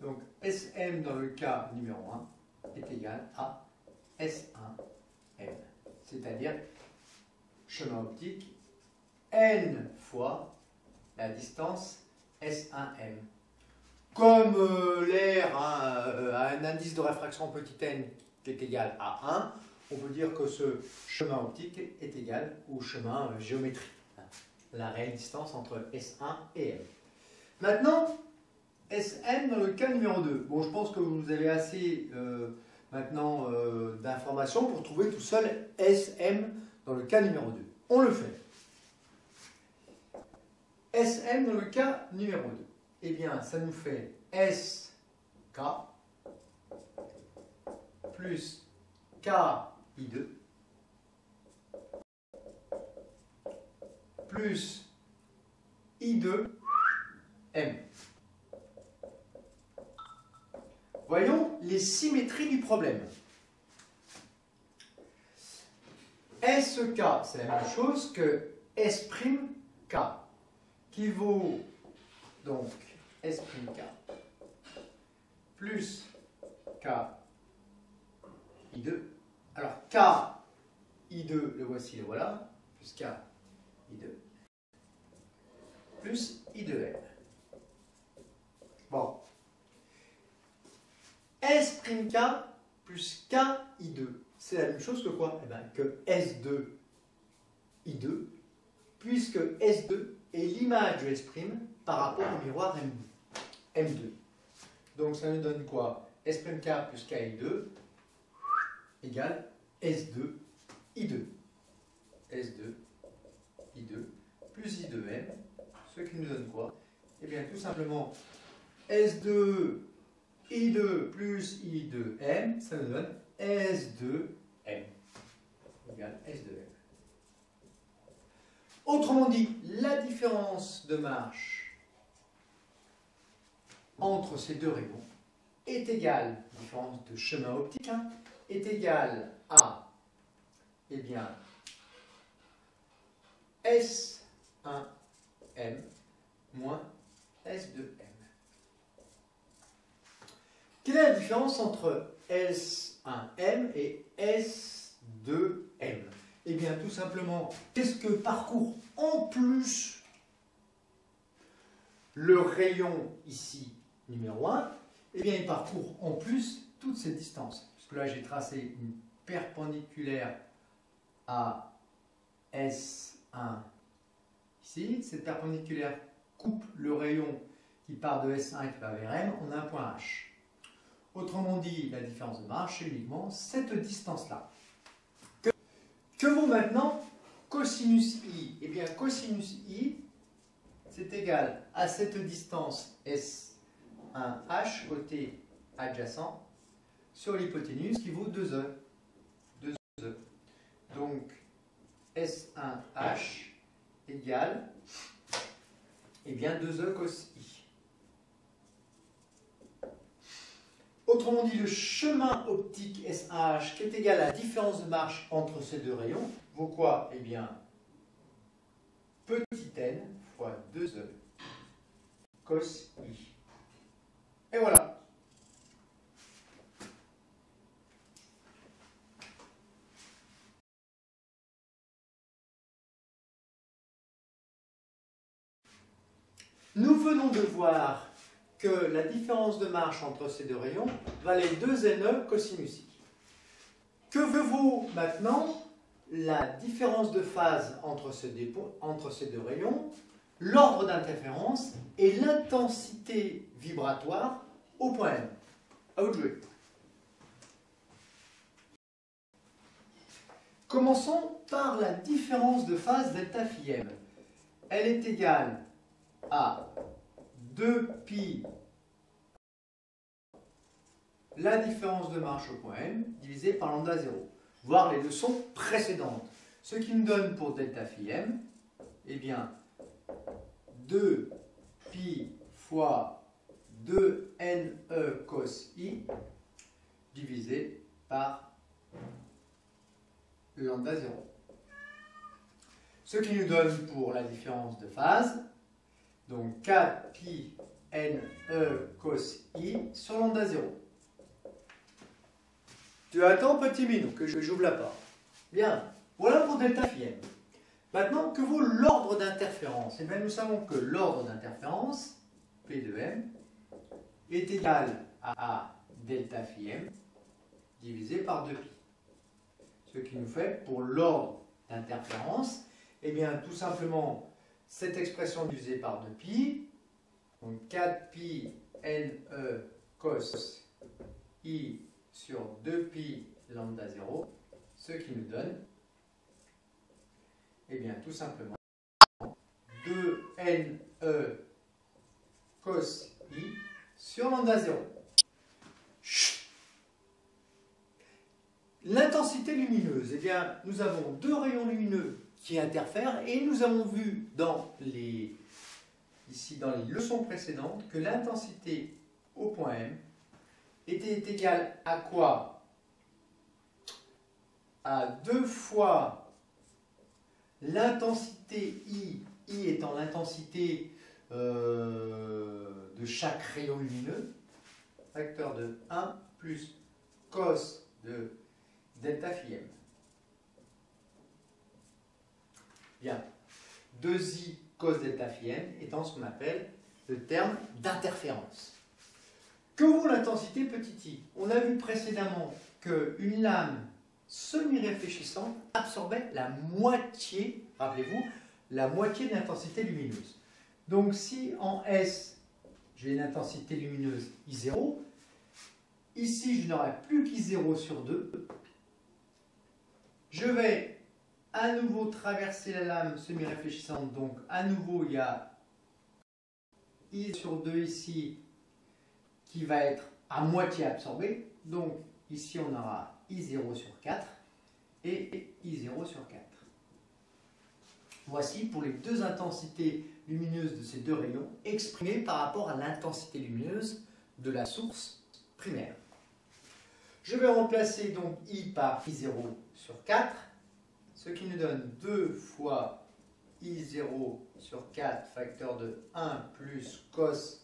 Donc SM dans le cas numéro 1 est égal à S1n, c'est-à-dire chemin optique n fois la distance S1m. Comme euh, l'air euh, a un indice de réfraction petit n qui est égal à 1, on peut dire que ce chemin optique est égal au chemin euh, géométrique, la réelle distance entre S1 et M. Maintenant, Sn dans le cas numéro 2. Bon, je pense que vous avez assez euh, maintenant euh, d'informations pour trouver tout seul Sm dans le cas numéro 2. On le fait. Sm dans le cas numéro 2. Eh bien, ça nous fait Sk plus KI2 plus I2 M. Voyons les symétries du problème. SK, c'est la même chose que S'K, qui vaut donc S'K plus K I2. Alors K I2, le voici, le voilà, plus K I2, plus I2N. Bon. S''K plus KI2, c'est la même chose que quoi? Eh bien, Que S2 I2, puisque S2 est l'image de S' par rapport au miroir M2. M2. Donc ça nous donne quoi? S''K plus KI2 égale S2 I2. S2 I2 plus I2M, ce qui nous donne quoi? Eh bien tout simplement S2 I2 plus I2M, ça nous donne S2M égale S2M. Autrement dit, la différence de marche entre ces deux rayons est égale, différence de chemin optique, hein, est égale à, eh bien, S1M moins S2M. Quelle est la différence entre S1M et S2M Eh bien, tout simplement, qu'est-ce que parcourt en plus le rayon ici numéro 1 Eh bien, il parcourt en plus toutes ces distances. Parce que là, j'ai tracé une perpendiculaire à S1 ici. Cette perpendiculaire coupe le rayon qui part de S1 et qui va vers M. On a un point H. Autrement dit, la différence de marche, c'est uniquement cette distance-là. Que, vaut maintenant cosinus i? Eh bien, cosinus i, c'est égal à cette distance S1h côté adjacent sur l'hypoténuse qui vaut 2e. 2e. Donc, S1h égale eh bien 2e cos i. Autrement dit, le chemin optique SH, qui est égal à la différence de marche entre ces deux rayons, vaut quoi? Eh bien, petit n fois 2e cos i. Et voilà. Nous venons de voir que la différence de marche entre ces deux rayons valait 2NE cosinus. Que vaut maintenant la différence de phase entre ces, deux, rayons, l'ordre d'interférence et l'intensité vibratoire au point M À vous de. Commençons par la différence de phase delta phi m. Elle est égale à 2pi la différence de marche au point M divisé par lambda 0, voire les leçons précédentes. Ce qui me donne pour delta phi m, eh bien, 2pi fois 2ne cos i divisé par lambda 0. Ce qui nous donne pour la différence de phase donc 4 pi n e cos i sur lambda 0. Tu attends, petit minou, que j'ouvre la porte. Bien, voilà pour delta phi m. Maintenant, que vaut l'ordre d'interférence? Eh bien, nous savons que l'ordre d'interférence, P de m, est égal à delta phi m divisé par 2pi. Ce qui nous fait, pour l'ordre d'interférence, eh bien, tout simplement, cette expression divisée par 2pi, donc 4pi ne cos i sur 2pi lambda 0, ce qui nous donne, eh bien, tout simplement, 2ne cos i sur lambda 0. L'intensité lumineuse, eh bien, nous avons deux rayons lumineux qui interfèrent et nous avons vu dans les, ici dans les leçons précédentes que l'intensité au point M était égale à quoi? À deux fois l'intensité I, I étant l'intensité euh, de chaque rayon lumineux, facteur de 1 plus cos de delta phi m. Bien. 2i cos delta phi m étant ce qu'on appelle le terme d'interférence. Que vaut l'intensité petit i? On a vu précédemment qu'une lame semi-réfléchissante absorbait la moitié, rappelez-vous, la moitié de l'intensité lumineuse. Donc si en S, j'ai une intensité lumineuse I0, ici je n'aurai plus qu'I0 sur 2, je vais à nouveau traverser la lame semi-réfléchissante, donc à nouveau il y a I sur 2 ici qui va être à moitié absorbé, donc ici on aura I0 sur 4 et I0 sur 4. Voici pour les deux intensités lumineuses de ces deux rayons exprimées par rapport à l'intensité lumineuse de la source primaire. Je vais remplacer donc I par I0 sur 4, ce qui nous donne 2 fois I0 sur 4 facteur de 1 plus cos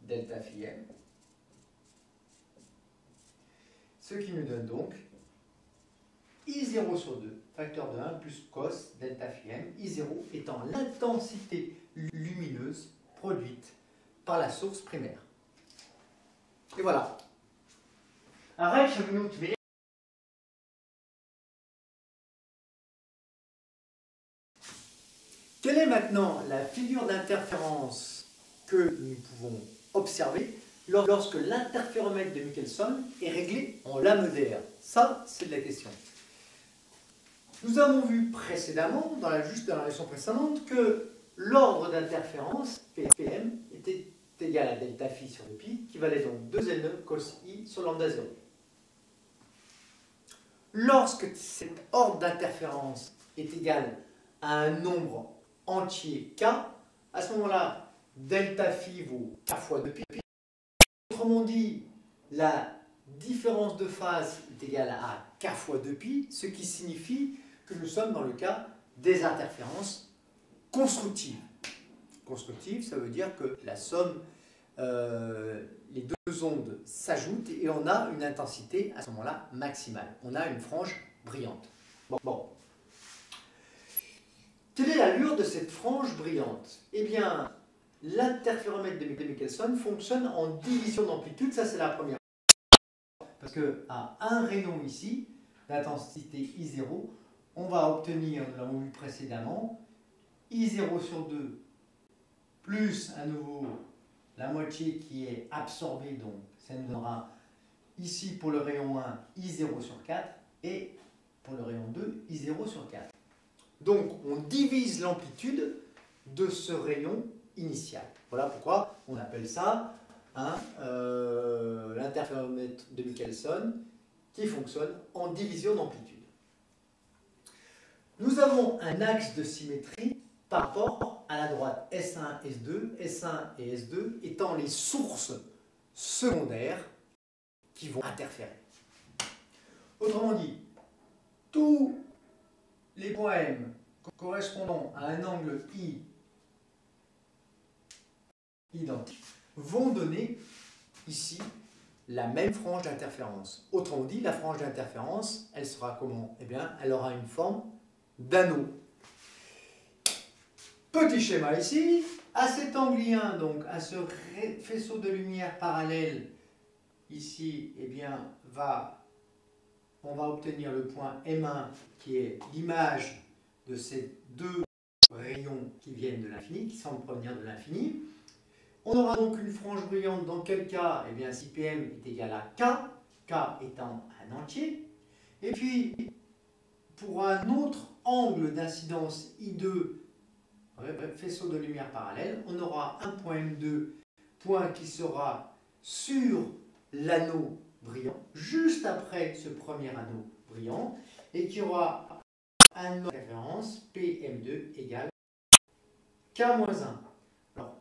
delta phi m. Ce qui nous donne donc I0 sur 2, facteur de 1 plus cos delta phi m, I0 étant l'intensité lumineuse produite par la source primaire. Et voilà. Quelle est maintenant la figure d'interférence que nous pouvons observer lorsque l'interféromètre de Michelson est réglé en lame d'air Ça, c'est la question. Nous avons vu précédemment, dans la, juste dans la leçon précédente, que l'ordre d'interférence, PM, était égal à delta phi sur le pi, qui valait donc 2N cos i sur lambda 0. Lorsque cet ordre d'interférence est égal à un nombre entier k, à ce moment-là, delta phi vaut k fois 2pi. Autrement dit, la différence de phase est égale à k fois 2pi, ce qui signifie que nous sommes dans le cas des interférences constructives. Constructives, ça veut dire que la somme, euh, les deux ondes s'ajoutent et on a une intensité à ce moment-là maximale. On a une frange brillante. Bon. L'allure de cette frange brillante Eh bien, l'interféromètre de Michelson fonctionne en division d'amplitude, ça c'est la première. Parce qu'à un rayon ici, d'intensité I0, on va obtenir, nous l'avons vu précédemment, I0 sur 2 plus à nouveau la moitié qui est absorbée, donc ça nous donnera ici pour le rayon 1 I0 sur 4 et pour le rayon 2 I0 sur 4. Donc on divise l'amplitude de ce rayon initial. Voilà pourquoi on appelle ça hein, euh, l'interféromètre de Michelson qui fonctionne en division d'amplitude. Nous avons un axe de symétrie par rapport à la droite S1, S2, S1 et S2 étant les sources secondaires qui vont interférer. Autrement dit, tous les poèmes correspondant à un angle I identique vont donner ici la même frange d'interférence. Autrement dit, la frange d'interférence, elle sera comment? Eh bien, elle aura une forme d'anneau. Petit schéma ici, à cet anglien, donc à ce faisceau de lumière parallèle, ici, eh bien, va on va obtenir le point M1 qui est l'image de ces deux rayons qui viennent de l'infini, qui semblent provenir de l'infini. On aura donc une frange brillante dans quel cas? Eh bien, si PM est égal à K, K étant un entier. Et puis, pour un autre angle d'incidence I2, faisceau de lumière parallèle, on aura un point M2, point qui sera sur l'anneau brillant, juste après ce premier anneau brillant, et qui aura un autre référence, PM2 égale K-1. Alors,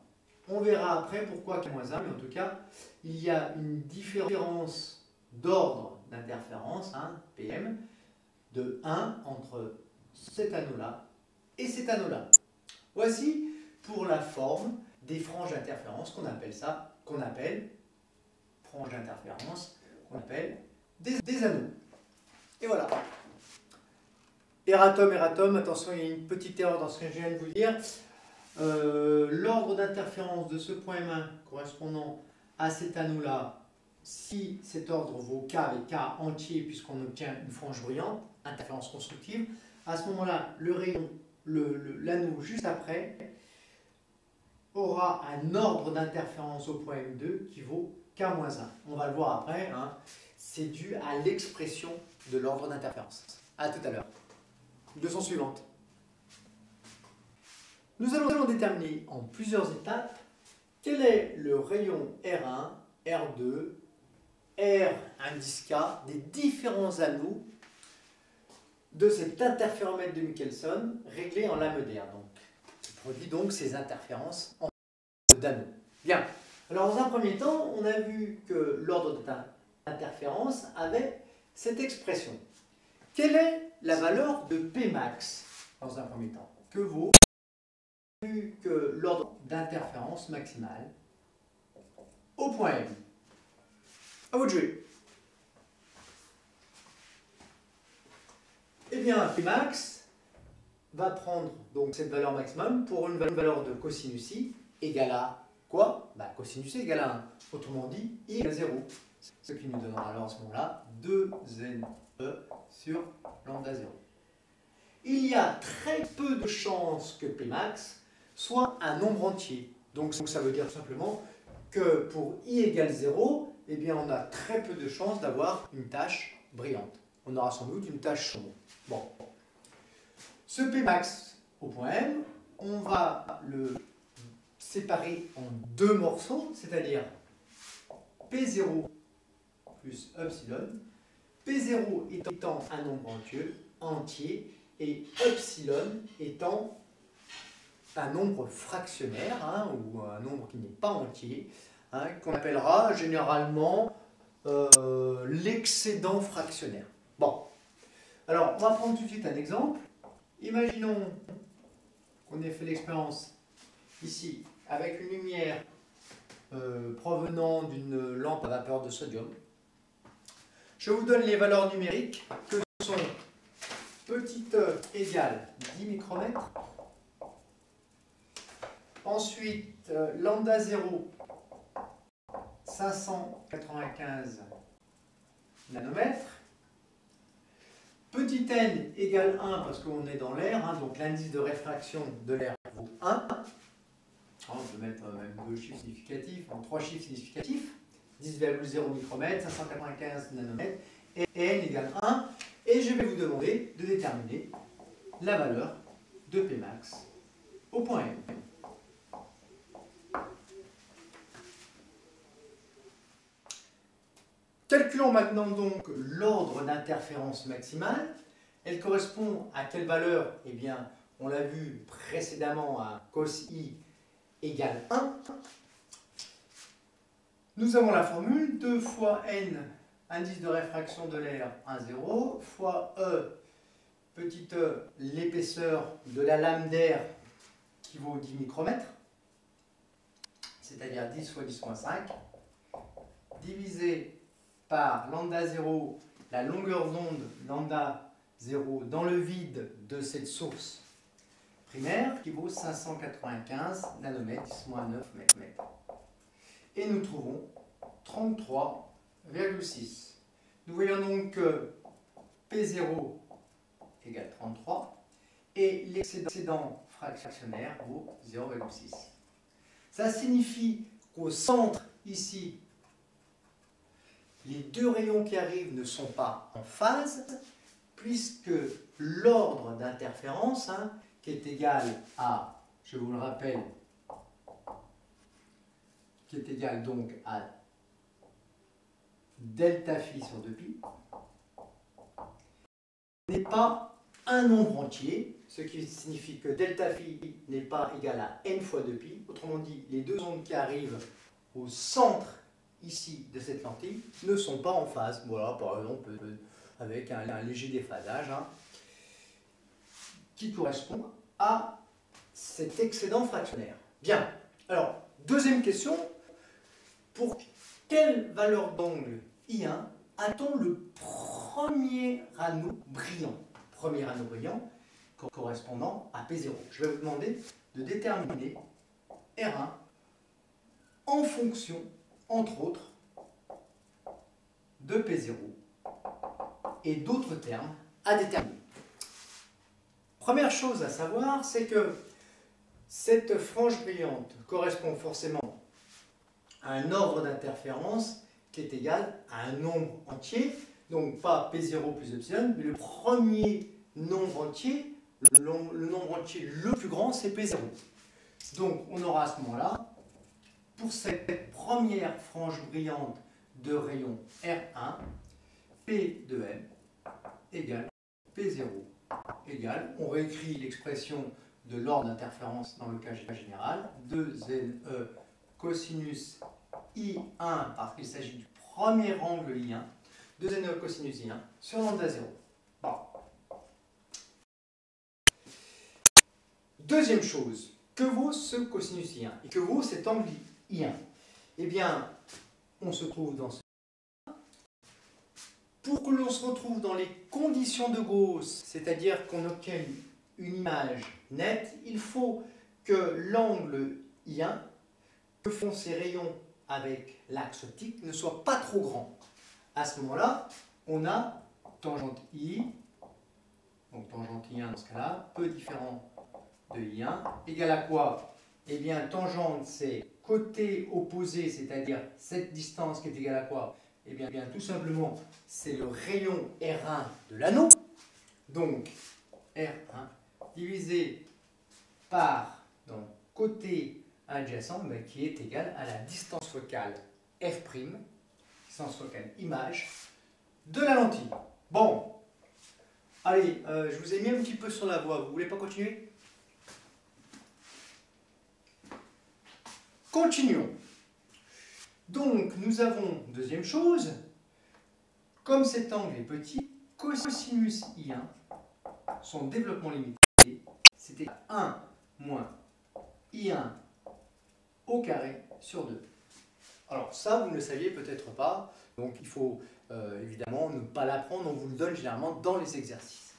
on verra après pourquoi K-1, mais en tout cas, il y a une différence d'ordre d'interférence, hein, PM, de 1 entre cet anneau-là et cet anneau-là. Voici pour la forme des franges d'interférence qu'on appelle ça, qu'on appelle franges d'interférence, qu'on appelle des, des anneaux. Et voilà. Eratom, Eratom, attention, il y a une petite erreur dans ce que je viens de vous dire. Euh, l'ordre d'interférence de ce point M1 correspondant à cet anneau-là, si cet ordre vaut K avec K entier, puisqu'on obtient une frange brillante, interférence constructive, à ce moment-là, le rayon, l'anneau juste après, aura un ordre d'interférence au point M2 qui vaut K-1. On va le voir après, hein. c'est dû à l'expression de l'ordre d'interférence. A tout à l'heure. Leçon suivante. Nous allons déterminer en plusieurs étapes quel est le rayon R1, R2, R indice K des différents anneaux de cet interféromètre de Michelson réglé en lame d'air. Donc, qui produit donc ces interférences en d'anneaux. Bien. Alors, dans un premier temps, on a vu que l'ordre d'interférence avait cette expression. Quelle est la valeur de Pmax dans un premier temps Que vaut que l'ordre d'interférence maximale au point M À vous de jouer. Eh bien, Pmax va prendre donc cette valeur maximum pour une valeur de cosinus i égale à quoi? Bah, Cosinus i égale à 1. Autrement dit, i égale à 0. Ce qui nous donnera alors à ce moment-là 2n E sur lambda 0. Il y a très peu de chances que Pmax soit un nombre entier. Donc ça veut dire simplement que pour i égale 0, eh on a très peu de chances d'avoir une tâche brillante. On aura sans doute une tâche sombre. Bon. Ce Pmax au point M, on va le séparer en deux morceaux, c'est-à-dire P0 plus epsilon P0 étant un nombre entier, et epsilon étant un nombre fractionnaire, hein, ou un nombre qui n'est pas entier, hein, qu'on appellera généralement euh, l'excédent fractionnaire. Bon, alors on va prendre tout de suite un exemple. Imaginons qu'on ait fait l'expérience ici avec une lumière euh, provenant d'une lampe à vapeur de sodium. Je vous donne les valeurs numériques que sont petit e égale 10 micromètres. Ensuite, euh, lambda 0, 595 nanomètres. Petit n égale 1 parce qu'on est dans l'air, hein, donc l'indice de réfraction de l'air vaut 1. on peut mettre même deux chiffres significatifs, en trois chiffres significatifs. 10,0 micromètres, 595 nanomètres, et n égale 1. Et je vais vous demander de déterminer la valeur de Pmax au point M. Calculons maintenant donc l'ordre d'interférence maximale. Elle correspond à quelle valeur? Eh bien, on l'a vu précédemment à cos i égale 1. Nous avons la formule 2 fois n, indice de réfraction de l'air 1, 0, fois E, petit e, l'épaisseur de la lame d'air qui vaut 10 micromètres, c'est-à-dire 10 fois 10 moins 5, divisé par lambda 0, la longueur d'onde lambda 0 dans le vide de cette source primaire qui vaut 595 nanomètres, 10 moins 9 mètres et nous trouvons 33,6. Nous voyons donc que P0 égale 33 et l'excédent fractionnaire vaut 0,6. Ça signifie qu'au centre, ici, les deux rayons qui arrivent ne sont pas en phase, puisque l'ordre d'interférence, hein, qui est égal à, je vous le rappelle, est égal donc à delta phi sur 2pi, n'est pas un nombre entier, ce qui signifie que delta phi n'est pas égal à n fois 2pi. Autrement dit, les deux ondes qui arrivent au centre ici de cette lentille ne sont pas en phase. Voilà, par exemple, avec un, léger déphasage hein, qui correspond à cet excédent fractionnaire. Bien. Alors, deuxième question. Pour quelle valeur d'angle I1 a-t-on le premier anneau brillant? Premier anneau brillant correspondant à P0. Je vais vous demander de déterminer R1 en fonction, entre autres, de P0 et d'autres termes à déterminer. Première chose à savoir, c'est que cette frange brillante correspond forcément un ordre d'interférence qui est égal à un nombre entier, donc pas P0 plus epsilon, mais le premier nombre entier le, nombre entier le plus grand, c'est P0. Donc, on aura à ce moment-là, pour cette première frange brillante de rayon R1, P de M égale P0 égale, on réécrit l'expression de l'ordre d'interférence dans le cas général, 2NE cosinus I1, parce qu'il s'agit du premier angle I1, 2NE cosinus I1 sur lambda 0. Deuxième chose, que vaut ce cosinus I1 Et que vaut cet angle I1 Eh bien, on se trouve dans ce pour que l'on se retrouve dans les conditions de Gauss, c'est-à-dire qu'on obtienne une image nette, il faut que l'angle I1, que font ces rayons avec l'axe optique, ne soit pas trop grand. À ce moment-là, on a tangente I, donc tangente I1 dans ce cas-là, peu différent de I1, égale à quoi? Eh bien, tangente, c'est côté opposé, c'est-à-dire cette distance qui est égale à quoi? Eh bien, bien tout simplement, c'est le rayon R1 de l'anneau. Donc, R1 divisé par donc, côté adjacent, mais qui est égal à la distance focale F', distance focale image, de la lentille. Bon, allez, euh, je vous ai mis un petit peu sur la voie, vous voulez pas continuer? Continuons. Donc, nous avons, deuxième chose, comme cet angle est petit, cosinus I1, son développement limité, c'était 1 moins I1 carré sur 2. Alors ça, vous ne le saviez peut-être pas, donc il faut euh, évidemment ne pas l'apprendre, on vous le donne généralement dans les exercices.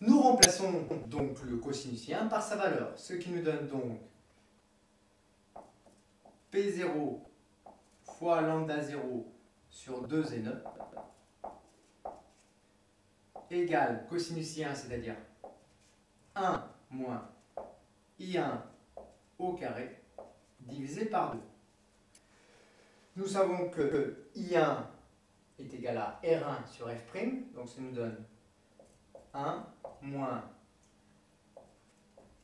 Nous remplaçons donc le cosinus I1 par sa valeur, ce qui nous donne donc P0 fois lambda 0 sur 2 et 9 égale cosinus I1, c'est-à-dire 1 moins I1 au carré divisé par 2. Nous savons que I1 est égal à R1 sur F', donc ça nous donne 1 moins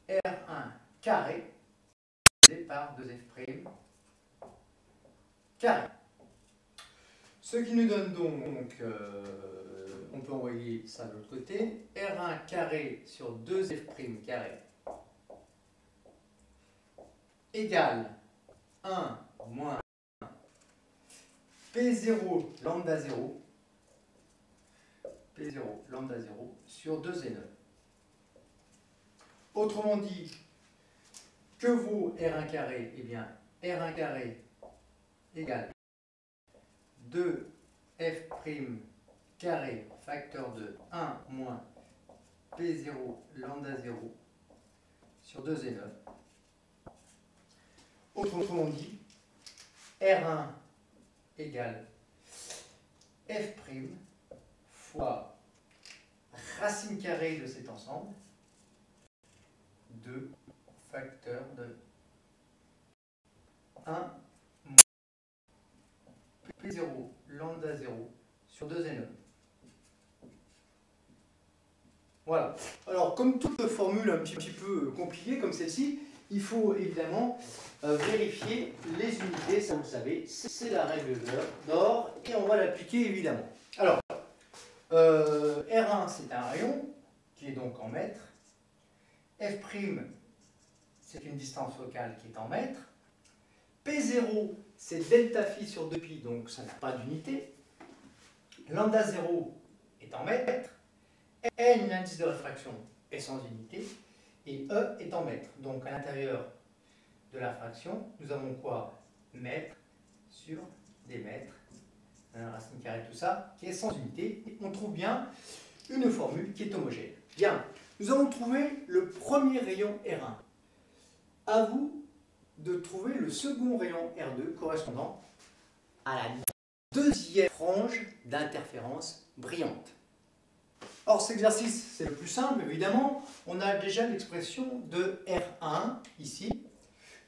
R1 carré divisé par 2F' ce qui nous donne donc, euh, on peut envoyer ça de l'autre côté, R1 carré sur 2F' carré égale 1 moins P0 lambda 0 P0 lambda 0 sur 2 et 9. Autrement dit, que vaut R1 carré? Eh bien, R1 carré égale 2f' carré facteur de 1 moins p0 lambda 0 sur 2 et 9. Autrement dit, R1 égale f' fois racine carrée de cet ensemble, 2 facteur de 1 P0 lambda 0 sur 2 n Voilà. Alors, comme toute formule un petit, peu compliquée comme celle-ci, il faut évidemment euh, vérifier les unités, ça vous le savez, c'est la règle d'or, et on va l'appliquer évidemment. Alors, euh, R1 c'est un rayon, qui est donc en mètres, F' c'est une distance focale qui est en mètres, P0 c'est delta phi sur 2pi, donc ça n'a pas d'unité, lambda 0 est en mètres, n l'indice de réfraction est sans unité, et E est en mètres. Donc à l'intérieur de la fraction, nous avons quoi? Mètres sur des mètres, un racine carrée, tout ça, qui est sans unité. Et on trouve bien une formule qui est homogène. Bien, nous avons trouvé le premier rayon R1. À vous de trouver le second rayon R2 correspondant à la deuxième frange d'interférence brillante. Or, cet exercice, c'est le plus simple, évidemment. On a déjà l'expression de R1, ici.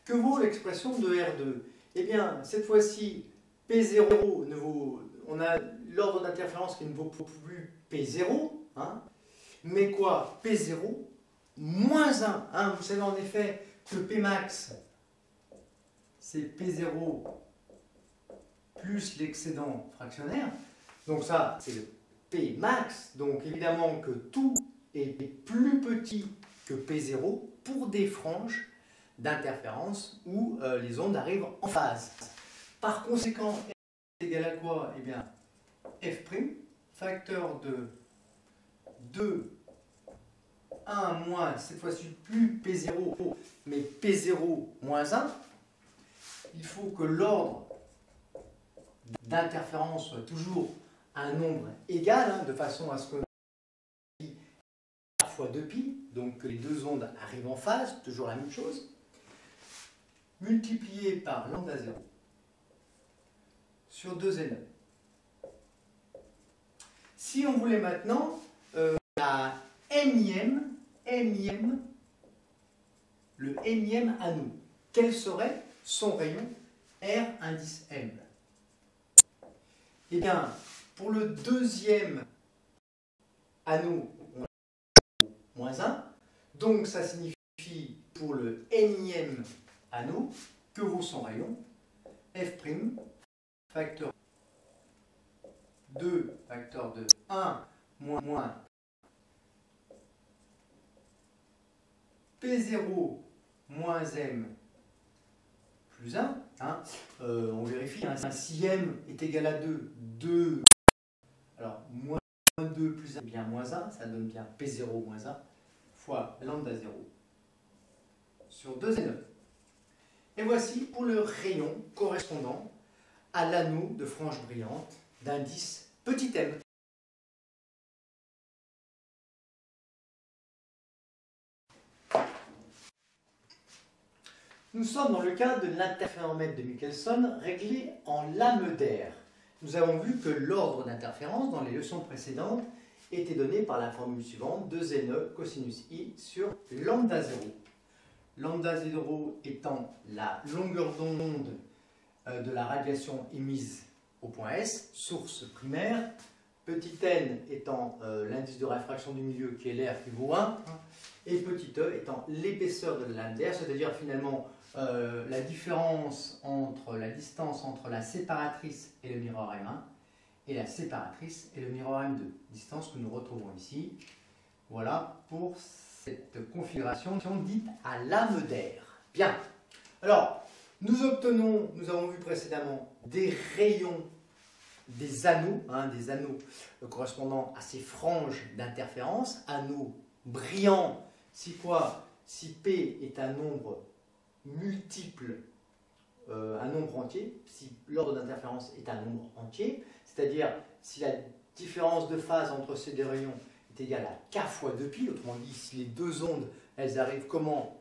Que vaut l'expression de R2 Eh bien, cette fois-ci, P0 ne vaut... On a l'ordre d'interférence qui ne vaut plus P0, hein, mais quoi? P0 moins 1. Hein, vous savez en effet que Pmax, c'est P0 plus l'excédent fractionnaire. Donc ça, c'est le P max, donc évidemment que tout est plus petit que P0 pour des franges d'interférence où euh, les ondes arrivent en phase. Par conséquent, F est égal à quoi? Eh bien, F', facteur de 2, 1 moins, cette fois-ci plus P0, mais P0 moins 1, il faut que l'ordre d'interférence soit toujours un nombre égal, hein, de façon à ce que fois 2pi, donc que les deux ondes arrivent en phase, toujours la même chose, multiplié par lambda 0 sur 2n. Si on voulait maintenant euh, la énième, énième, le énième anneau, quel serait son rayon R indice M Eh bien, pour le deuxième anneau, on a moins 1. Donc ça signifie pour le énième anneau que vaut son rayon F' facteur 2 facteur de 1 moins moins P0 moins M plus 1. Hein. Euh, on vérifie, hein, un sixième est égal à 2. 2 alors, moins 2 plus 1, bien moins 1, ça donne bien P0 moins 1, fois lambda 0 sur 2 et 9. Et voici pour le rayon correspondant à l'anneau de frange brillante d'indice petit m. Nous sommes dans le cas de l'interféromètre de Michelson réglé en lame d'air nous avons vu que l'ordre d'interférence dans les leçons précédentes était donné par la formule suivante 2n cosinus i sur lambda 0. Lambda 0 étant la longueur d'onde euh, de la radiation émise au point S, source primaire, petit n étant euh, l'indice de réfraction du milieu qui est l'air qui vaut 1, et petit e étant l'épaisseur de d'air, c'est-à-dire finalement euh, la différence entre la distance entre la séparatrice et le miroir M1 et la séparatrice et le miroir M2, distance que nous retrouvons ici. Voilà pour cette configuration dite à lame d'air. Bien. Alors, nous obtenons, nous avons vu précédemment, des rayons, des anneaux, hein, des anneaux correspondant à ces franges d'interférence, anneaux brillants, si quoi? Si P est un nombre multiple euh, un nombre entier, si l'ordre d'interférence est un nombre entier, c'est-à-dire si la différence de phase entre ces deux rayons est égale à k fois 2pi, autrement dit, si les deux ondes, elles arrivent comment?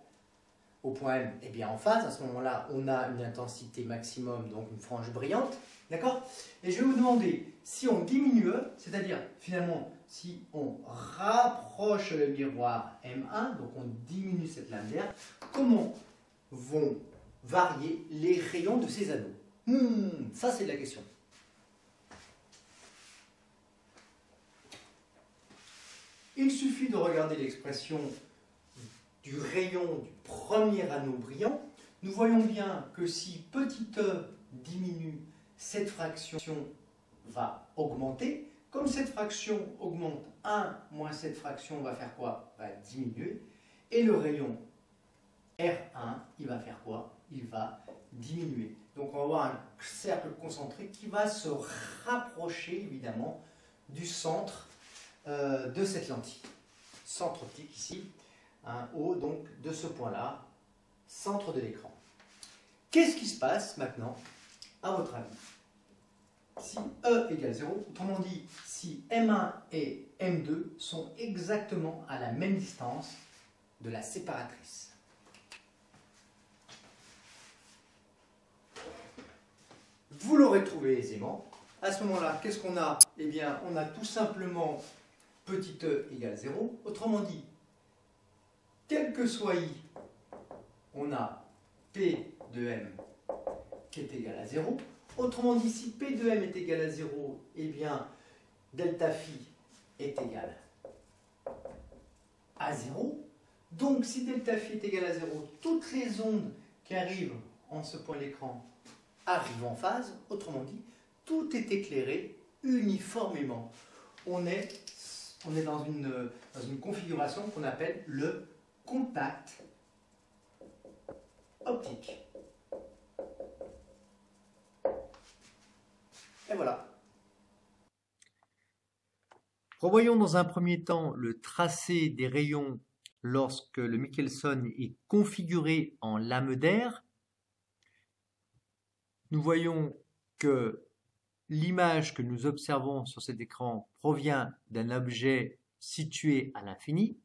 Au point M est bien en phase. À ce moment-là, on a une intensité maximum, donc une frange brillante. D'accord? Et je vais vous demander, si on diminue E, c'est-à-dire finalement, si on rapproche le miroir M1, donc on diminue cette lame d'air, comment vont varier les rayons de ces anneaux hmm, Ça, c'est la question. Il suffit de regarder l'expression du rayon du premier anneau brillant. Nous voyons bien que si petit e diminue, cette fraction va augmenter. Comme cette fraction augmente 1 moins cette fraction va faire quoi? Va diminuer. Et le rayon R1, il va faire quoi? Il va diminuer. Donc on va avoir un cercle concentrique qui va se rapprocher évidemment du centre euh, de cette lentille. Centre optique ici, un haut donc de ce point-là, centre de l'écran. Qu'est-ce qui se passe maintenant, à votre avis? Si E égale 0, autrement dit, si M1 et M2 sont exactement à la même distance de la séparatrice. Vous l'aurez trouvé aisément. À ce moment-là, qu'est-ce qu'on a? Eh bien, on a tout simplement petit e égale 0. Autrement dit, quel que soit i, on a p de m qui est égal à 0. Autrement dit, si p de m est égal à 0, eh bien, delta phi est égal à 0. Donc, si delta phi est égal à 0, toutes les ondes qui arrivent en ce point de arrivent en phase. Autrement dit, tout est éclairé uniformément. On est dans une, une configuration qu'on appelle le contact optique. Et voilà. Revoyons dans un premier temps le tracé des rayons lorsque le Michelson est configuré en lame d'air. Nous voyons que l'image que nous observons sur cet écran provient d'un objet situé à l'infini.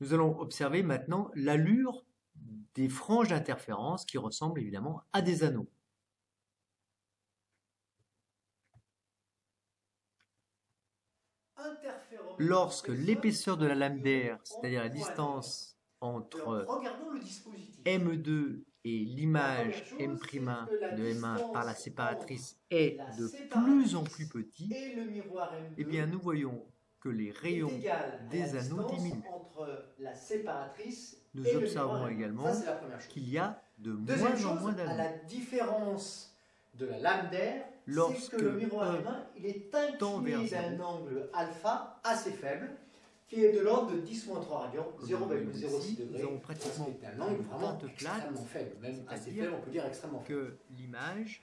Nous allons observer maintenant l'allure des franges d'interférence qui ressemblent évidemment à des anneaux. Lorsque l'épaisseur de la lame d'air, c'est-à-dire la distance entre M2 et l'image M'1 de M1 par la séparatrice est de plus en plus petit, eh bien nous voyons que les rayons des anneaux diminuent. Nous observons également qu'il y a de moins en moins d'anneaux. la différence de la lame d'air, lorsque le miroir M1 il est incliné d'un angle alpha assez faible, qui est de l'ordre de 10 moins 3 radians, 0,06 degrés. Nous avons pratiquement un angle vraiment extrêmement faible, même assez faible, on peut dire extrêmement faible. que l'image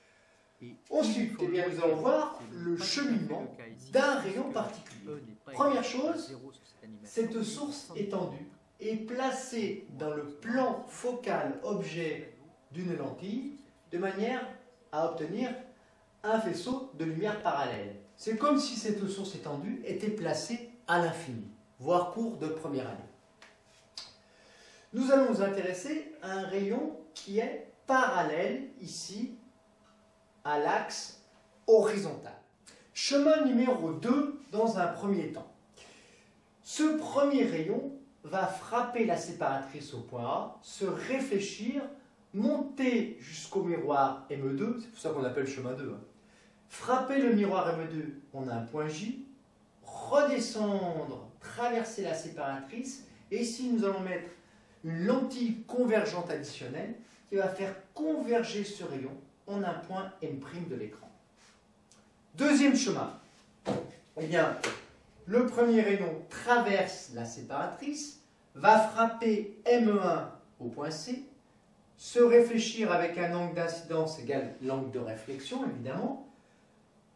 Ensuite, eh bien, nous allons voir le cheminement d'un rayon particulier. Première chose, cette source étendue est placée dans le plan focal objet d'une lentille de manière à obtenir un faisceau de lumière parallèle. C'est comme si cette source étendue était placée à l'infini voire cours de première année. Nous allons nous intéresser à un rayon qui est parallèle ici à l'axe horizontal. Chemin numéro 2 dans un premier temps. Ce premier rayon va frapper la séparatrice au point A, se réfléchir, monter jusqu'au miroir ME2, c'est pour ça qu'on appelle chemin 2. Hein. Frapper le miroir ME2, on a un point J, redescendre traverser la séparatrice. Et ici, nous allons mettre une lentille convergente additionnelle qui va faire converger ce rayon en un point M' de l'écran. Deuxième chemin. Eh bien, le premier rayon traverse la séparatrice, va frapper M1 au point C, se réfléchir avec un angle d'incidence égal l'angle de réflexion, évidemment,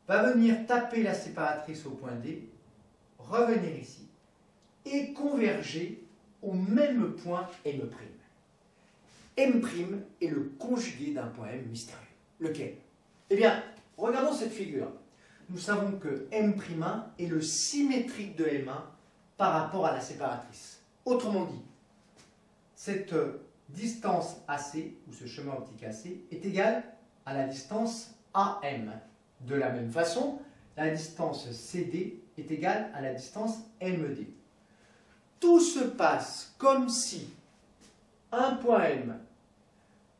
va venir taper la séparatrice au point D, revenir ici, et converger au même point M'. M' est le conjugué d'un point M mystérieux. Lequel? Eh bien, regardons cette figure. Nous savons que M'1 est le symétrique de M1 par rapport à la séparatrice. Autrement dit, cette distance AC, ou ce chemin optique AC, est égale à la distance AM. De la même façon, la distance CD est égale à la distance MD. Tout se passe comme si un point M,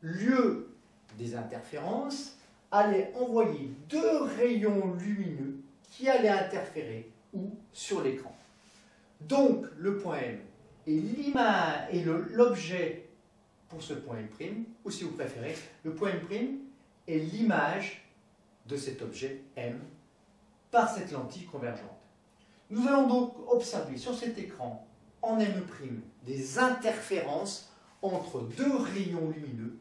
lieu des interférences, allait envoyer deux rayons lumineux qui allaient interférer ou sur l'écran. Donc le point M est l'image et l'objet pour ce point M', ou si vous préférez, le point M' est l'image de cet objet M par cette lentille convergente. Nous allons donc observer sur cet écran en M' des interférences entre deux rayons lumineux,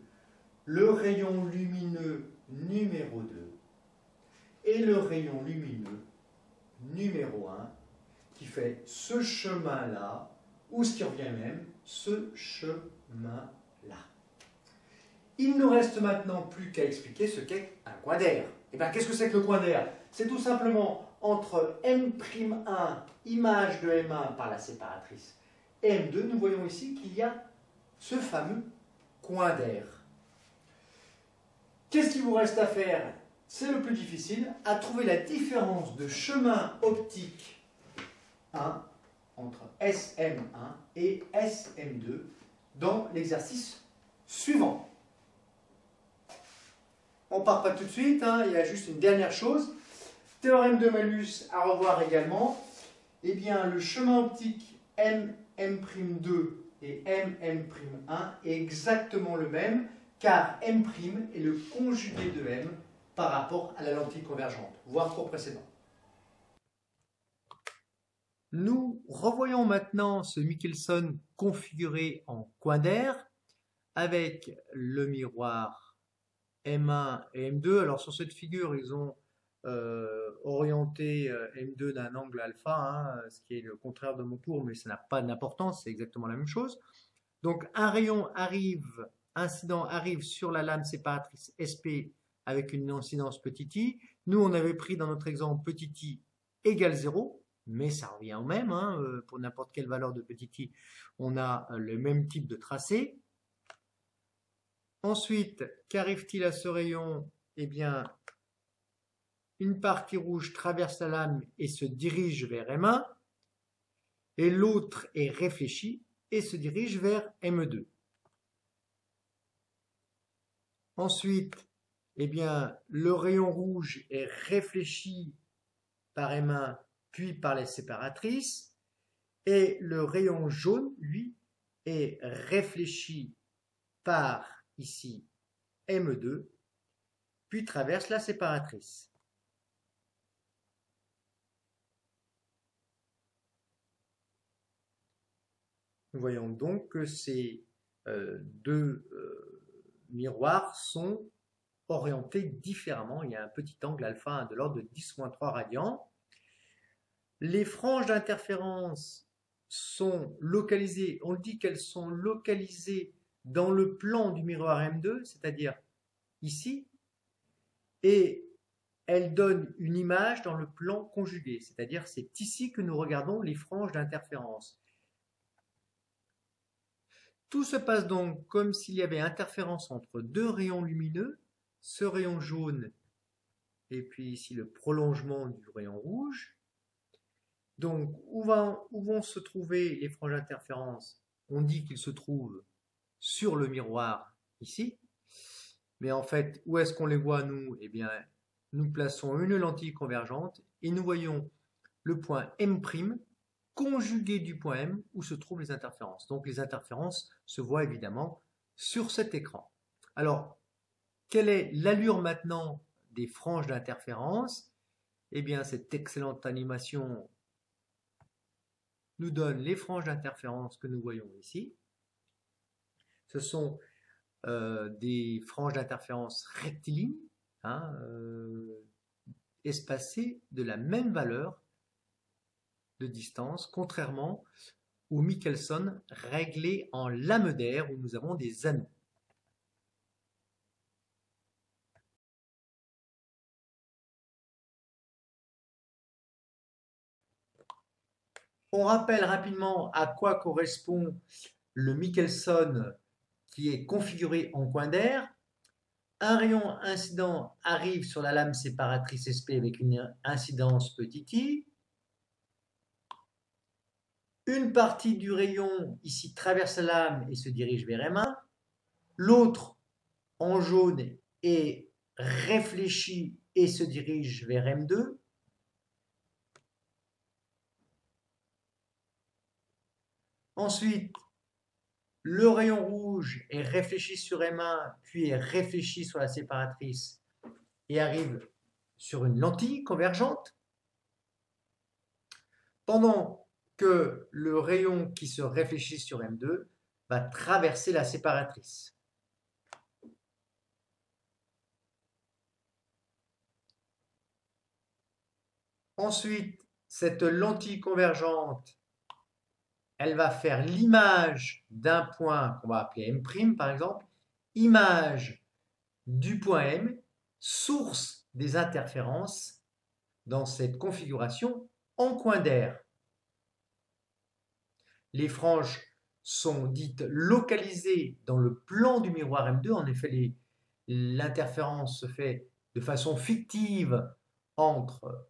le rayon lumineux numéro 2 et le rayon lumineux numéro 1 qui fait ce chemin-là, ou ce qui revient même, ce chemin-là. Il ne reste maintenant plus qu'à expliquer ce qu'est un coin d'air. Et eh bien, qu'est-ce que c'est que le coin d'air? C'est tout simplement entre M'1, image de M1 par la séparatrice, et M2, nous voyons ici qu'il y a ce fameux coin d'air. Qu'est-ce qu'il vous reste à faire? C'est le plus difficile, à trouver la différence de chemin optique 1 entre SM1 et SM2 dans l'exercice suivant. On ne part pas tout de suite, hein, il y a juste une dernière chose. Théorème de Malus à revoir également. Eh bien, le chemin optique MM'2 et MM'1 est exactement le même, car M' est le conjugué de M par rapport à la lentille convergente, voire cours précédent. Nous revoyons maintenant ce Michelson configuré en d'air avec le miroir M1 et M2. Alors sur cette figure, ils ont euh, orienté euh, M2 d'un angle alpha, hein, ce qui est le contraire de mon cours, mais ça n'a pas d'importance, c'est exactement la même chose. Donc un rayon arrive, incident arrive sur la lame séparatrice SP avec une incidence petit i. Nous, on avait pris dans notre exemple petit i égale 0, mais ça revient au même. Hein, euh, pour n'importe quelle valeur de petit i, on a euh, le même type de tracé. Ensuite, qu'arrive-t-il à ce rayon? Eh bien, une partie rouge traverse la lame et se dirige vers M1, et l'autre est réfléchi et se dirige vers M2. Ensuite, eh bien, le rayon rouge est réfléchi par M1 puis par les séparatrices, et le rayon jaune, lui, est réfléchi par ici M2, puis traverse la séparatrice. Nous voyons donc que ces euh, deux euh, miroirs sont orientés différemment. Il y a un petit angle alpha de l'ordre de 10-3 radians. Les franges d'interférence sont localisées, on dit qu'elles sont localisées dans le plan du miroir M2, c'est-à-dire ici, et elles donnent une image dans le plan conjugué, c'est-à-dire c'est ici que nous regardons les franges d'interférence. Tout se passe donc comme s'il y avait interférence entre deux rayons lumineux, ce rayon jaune et puis ici le prolongement du rayon rouge, donc, où, vont se trouver les franges d'interférence? On dit qu'ils se trouvent sur le miroir ici. Mais en fait, où est-ce qu'on les voit, nous? Eh bien, nous plaçons une lentille convergente et nous voyons le point M' conjugué du point M où se trouvent les interférences. Donc, les interférences se voient évidemment sur cet écran. Alors, quelle est l'allure maintenant des franges d'interférence Eh bien, cette excellente animation nous donne les franges d'interférence que nous voyons ici. Ce sont euh, des franges d'interférence rectilignes, hein, euh, espacées de la même valeur distance, contrairement au Michelson réglé en lame d'air où nous avons des anneaux. On rappelle rapidement à quoi correspond le Michelson qui est configuré en coin d'air. Un rayon incident arrive sur la lame séparatrice SP avec une incidence petit i. Une partie du rayon ici traverse la lame et se dirige vers M1. L'autre en jaune est réfléchi et se dirige vers M2. Ensuite, le rayon rouge est réfléchi sur M1, puis est réfléchi sur la séparatrice et arrive sur une lentille convergente. Pendant le rayon qui se réfléchit sur M2 va traverser la séparatrice. Ensuite, cette lentille convergente, elle va faire l'image d'un point qu'on va appeler M' par exemple, image du point M, source des interférences dans cette configuration en coin d'air. Les franges sont dites localisées dans le plan du miroir M2. En effet, l'interférence se fait de façon fictive entre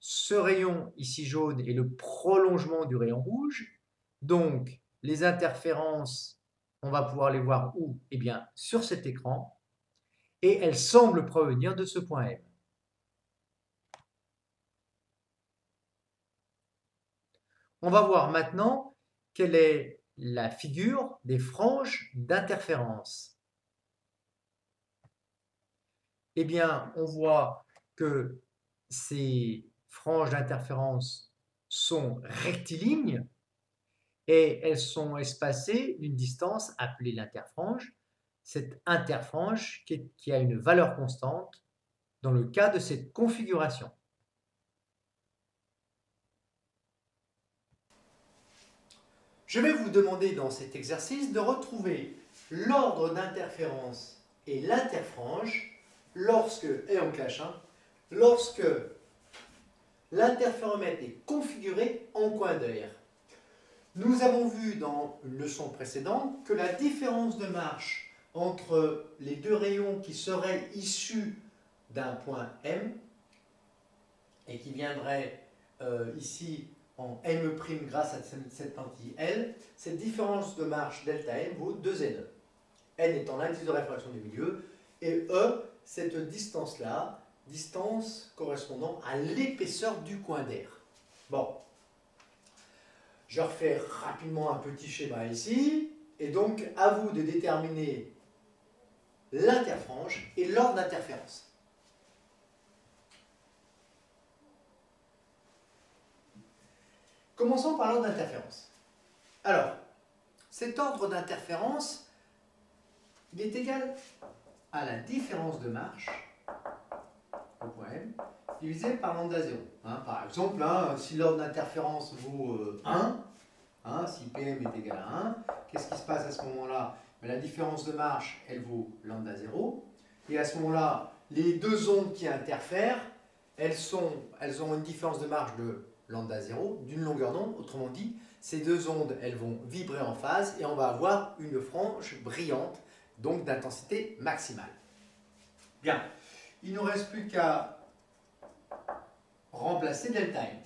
ce rayon ici jaune est le prolongement du rayon rouge. Donc, les interférences, on va pouvoir les voir où? Eh bien, sur cet écran. Et elles semblent provenir de ce point M. On va voir maintenant quelle est la figure des franges d'interférence. Eh bien, on voit que ces franges d'interférence sont rectilignes et elles sont espacées d'une distance appelée l'interfrange. Cette interfrange qui, qui a une valeur constante dans le cas de cette configuration. Je vais vous demander dans cet exercice de retrouver l'ordre d'interférence et l'interfrange lorsque, et en clash, hein, lorsque l'interféromètre est configuré en coin d'air. Nous avons vu dans une leçon précédente que la différence de marche entre les deux rayons qui seraient issus d'un point M et qui viendraient euh, ici en M' grâce à cette lentille L, cette différence de marche delta M vaut 2N. N étant l'indice de réfraction du milieu et E, cette distance-là, distance correspondant à l'épaisseur du coin d'air. Bon, je refais rapidement un petit schéma ici, et donc à vous de déterminer l'interfrange et l'ordre d'interférence. Commençons par l'ordre d'interférence. Alors, cet ordre d'interférence, il est égal à la différence de marche divisé par lambda 0. Hein, par exemple, hein, si l'ordre d'interférence vaut 1, euh, hein, si PM est égal à 1, qu'est-ce qui se passe à ce moment-là? Ben, La différence de marche, elle vaut lambda 0. Et à ce moment-là, les deux ondes qui interfèrent, elles ont une différence de marche de lambda 0, d'une longueur d'onde. Autrement dit, ces deux ondes, elles vont vibrer en phase et on va avoir une frange brillante, donc d'intensité maximale. Bien, il ne nous reste plus qu'à remplacer delta m.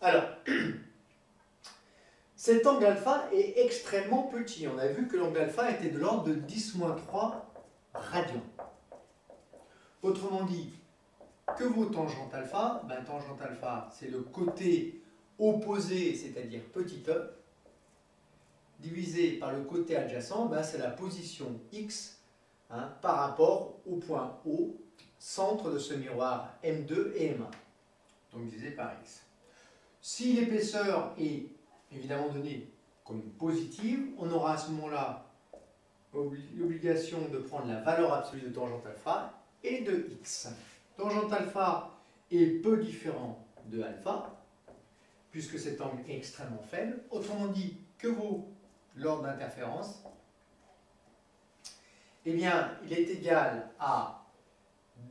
Alors, cet angle alpha est extrêmement petit. On a vu que l'angle alpha était de l'ordre de 10-3 radians. Autrement dit, que vaut tangente alpha? Ben, Tangente alpha, c'est le côté opposé, c'est-à-dire petit e, divisé par le côté adjacent, ben, c'est la position x hein, par rapport au point O, centre de ce miroir M2 et M1 donc divisé par x. Si l'épaisseur est évidemment donnée comme positive, on aura à ce moment-là l'obligation de prendre la valeur absolue de tangente alpha et de x. Tangente alpha est peu différent de alpha, puisque cet angle est extrêmement faible. Autrement dit, que vaut l'ordre d'interférence Eh bien, il est égal à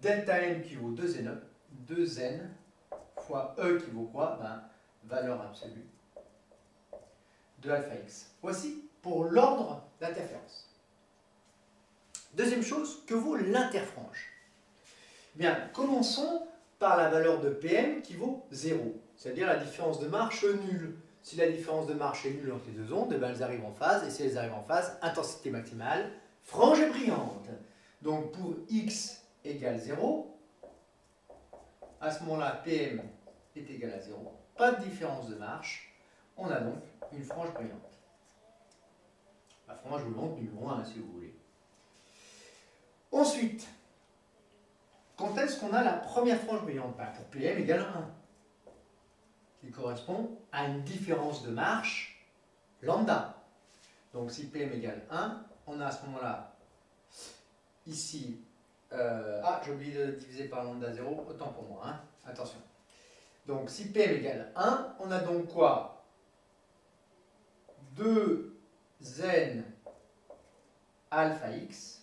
delta n qui vaut 2n, 2n E qui vaut quoi? Ben, valeur absolue de alpha x. Voici pour l'ordre d'interférence. Deuxième chose, que vaut Bien, commençons par la valeur de PM qui vaut 0, c'est-à-dire la différence de marche nulle. Si la différence de marche est nulle entre les deux ondes, eh elles arrivent en phase, et si elles arrivent en phase, intensité maximale, frange brillante. Donc pour x égale 0, à ce moment-là, PM est égal à 0. Pas de différence de marche. On a donc une frange brillante. La frange brillante numéro 1, si vous voulez. Ensuite, quand est-ce qu'on a la première frange brillante ben, Pour PM égale 1, qui correspond à une différence de marche lambda. Donc si PM égale 1, on a à ce moment-là, ici, euh, ah, j'ai oublié de diviser par lambda 0, autant pour moi, hein. attention. Donc si PM égale 1, on a donc quoi? 2 zen alpha x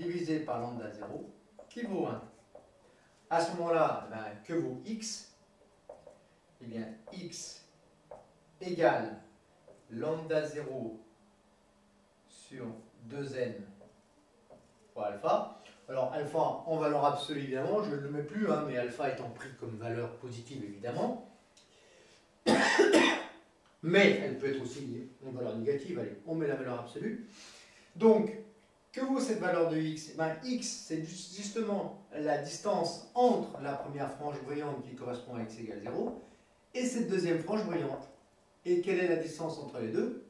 divisé par lambda 0 qui vaut 1. À ce moment-là, ben, que vaut x? Eh bien, x égale lambda 0 sur 2n fois alpha. Alors alpha en valeur absolue évidemment, je ne le mets plus, hein, mais alpha étant pris comme valeur positive évidemment. mais elle peut être aussi en valeur négative, allez, on met la valeur absolue. Donc que vaut cette valeur de x? Ben, X, c'est justement la distance entre la première frange brillante qui correspond à x égale 0 et cette deuxième frange brillante. Et quelle est la distance entre les deux?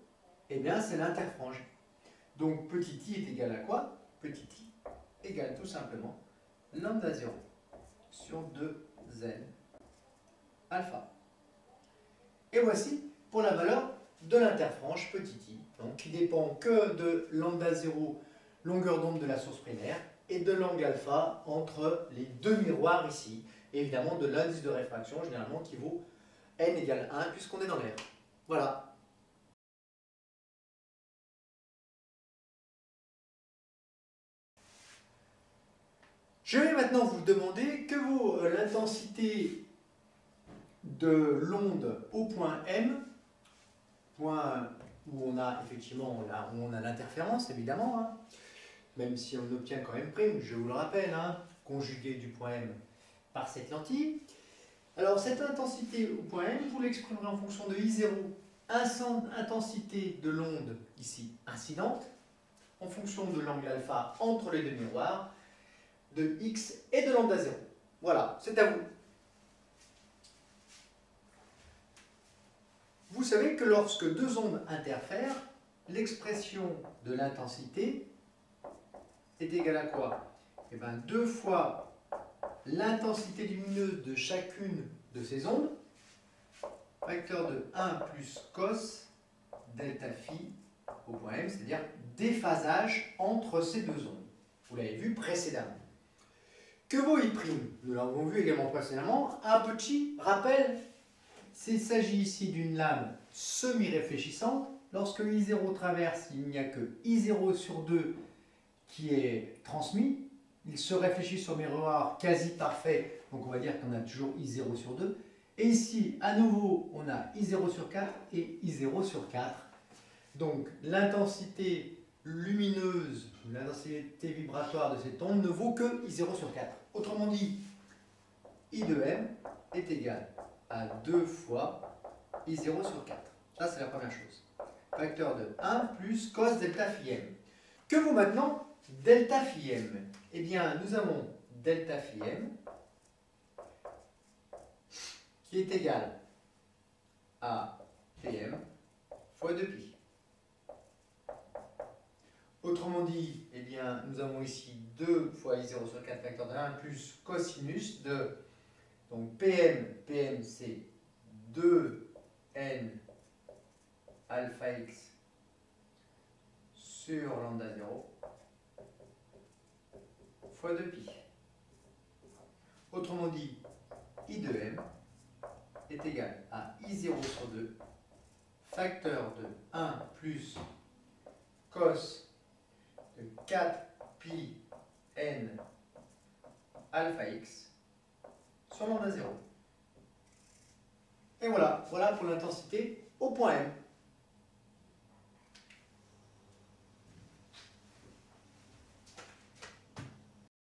Eh bien, c'est l'interfrange. Donc, petit i est égal à quoi? Petit i égale tout simplement lambda 0 sur 2n alpha. Et voici pour la valeur de l'interfrange petit i, donc qui dépend que de lambda 0 longueur d'onde de la source primaire, et de l'angle alpha entre les deux miroirs ici, et évidemment de l'indice de réfraction généralement qui vaut n égale 1 puisqu'on est dans l'air. Voilà. Je vais maintenant vous demander que vaut euh, l'intensité de l'onde au point M, point où on a effectivement a l'interférence évidemment, hein même si on obtient quand même prime, je vous le rappelle, hein, conjugué du point M par cette lentille. Alors cette intensité au point M, vous l'exprimerez en fonction de I0, intensité de l'onde ici incidente, en fonction de l'angle alpha entre les deux miroirs, de x et de lambda 0. Voilà, c'est à vous. Vous savez que lorsque deux ondes interfèrent, l'expression de l'intensité est égal à quoi? Eh bien, deux fois l'intensité lumineuse de chacune de ces ondes, facteur de 1 plus cos delta phi au point M, c'est-à-dire déphasage entre ces deux ondes. Vous l'avez vu précédemment. Que vaut I', nous l'avons vu également précédemment, un petit rappel, s'il s'agit ici d'une lame semi-réfléchissante, lorsque I0 traverse, il n'y a que I0 sur 2 qui est transmis, il se réfléchit sur miroir quasi parfait, donc on va dire qu'on a toujours I0 sur 2. Et ici, à nouveau, on a I0 sur 4 et I0 sur 4. Donc l'intensité lumineuse, l'intensité vibratoire de cette onde ne vaut que I0 sur 4. Autrement dit, I de M est égal à 2 fois I0 sur 4. Ça, c'est la première chose. Facteur de 1 plus cos delta phi M. Que vaut maintenant delta phi m Eh bien, nous avons delta phi m qui est égal à Pm fois 2pi. Autrement dit, eh bien, nous avons ici 2 fois i0 sur 4 facteur de 1 plus cosinus de donc Pm, Pm c'est 2n alpha x sur lambda 0 fois 2pi. Autrement dit, I de M est égal à I0 sur 2, facteur de 1 plus cos de 4 pi n alpha x sur lambda 0. Et voilà, voilà pour l'intensité au point M.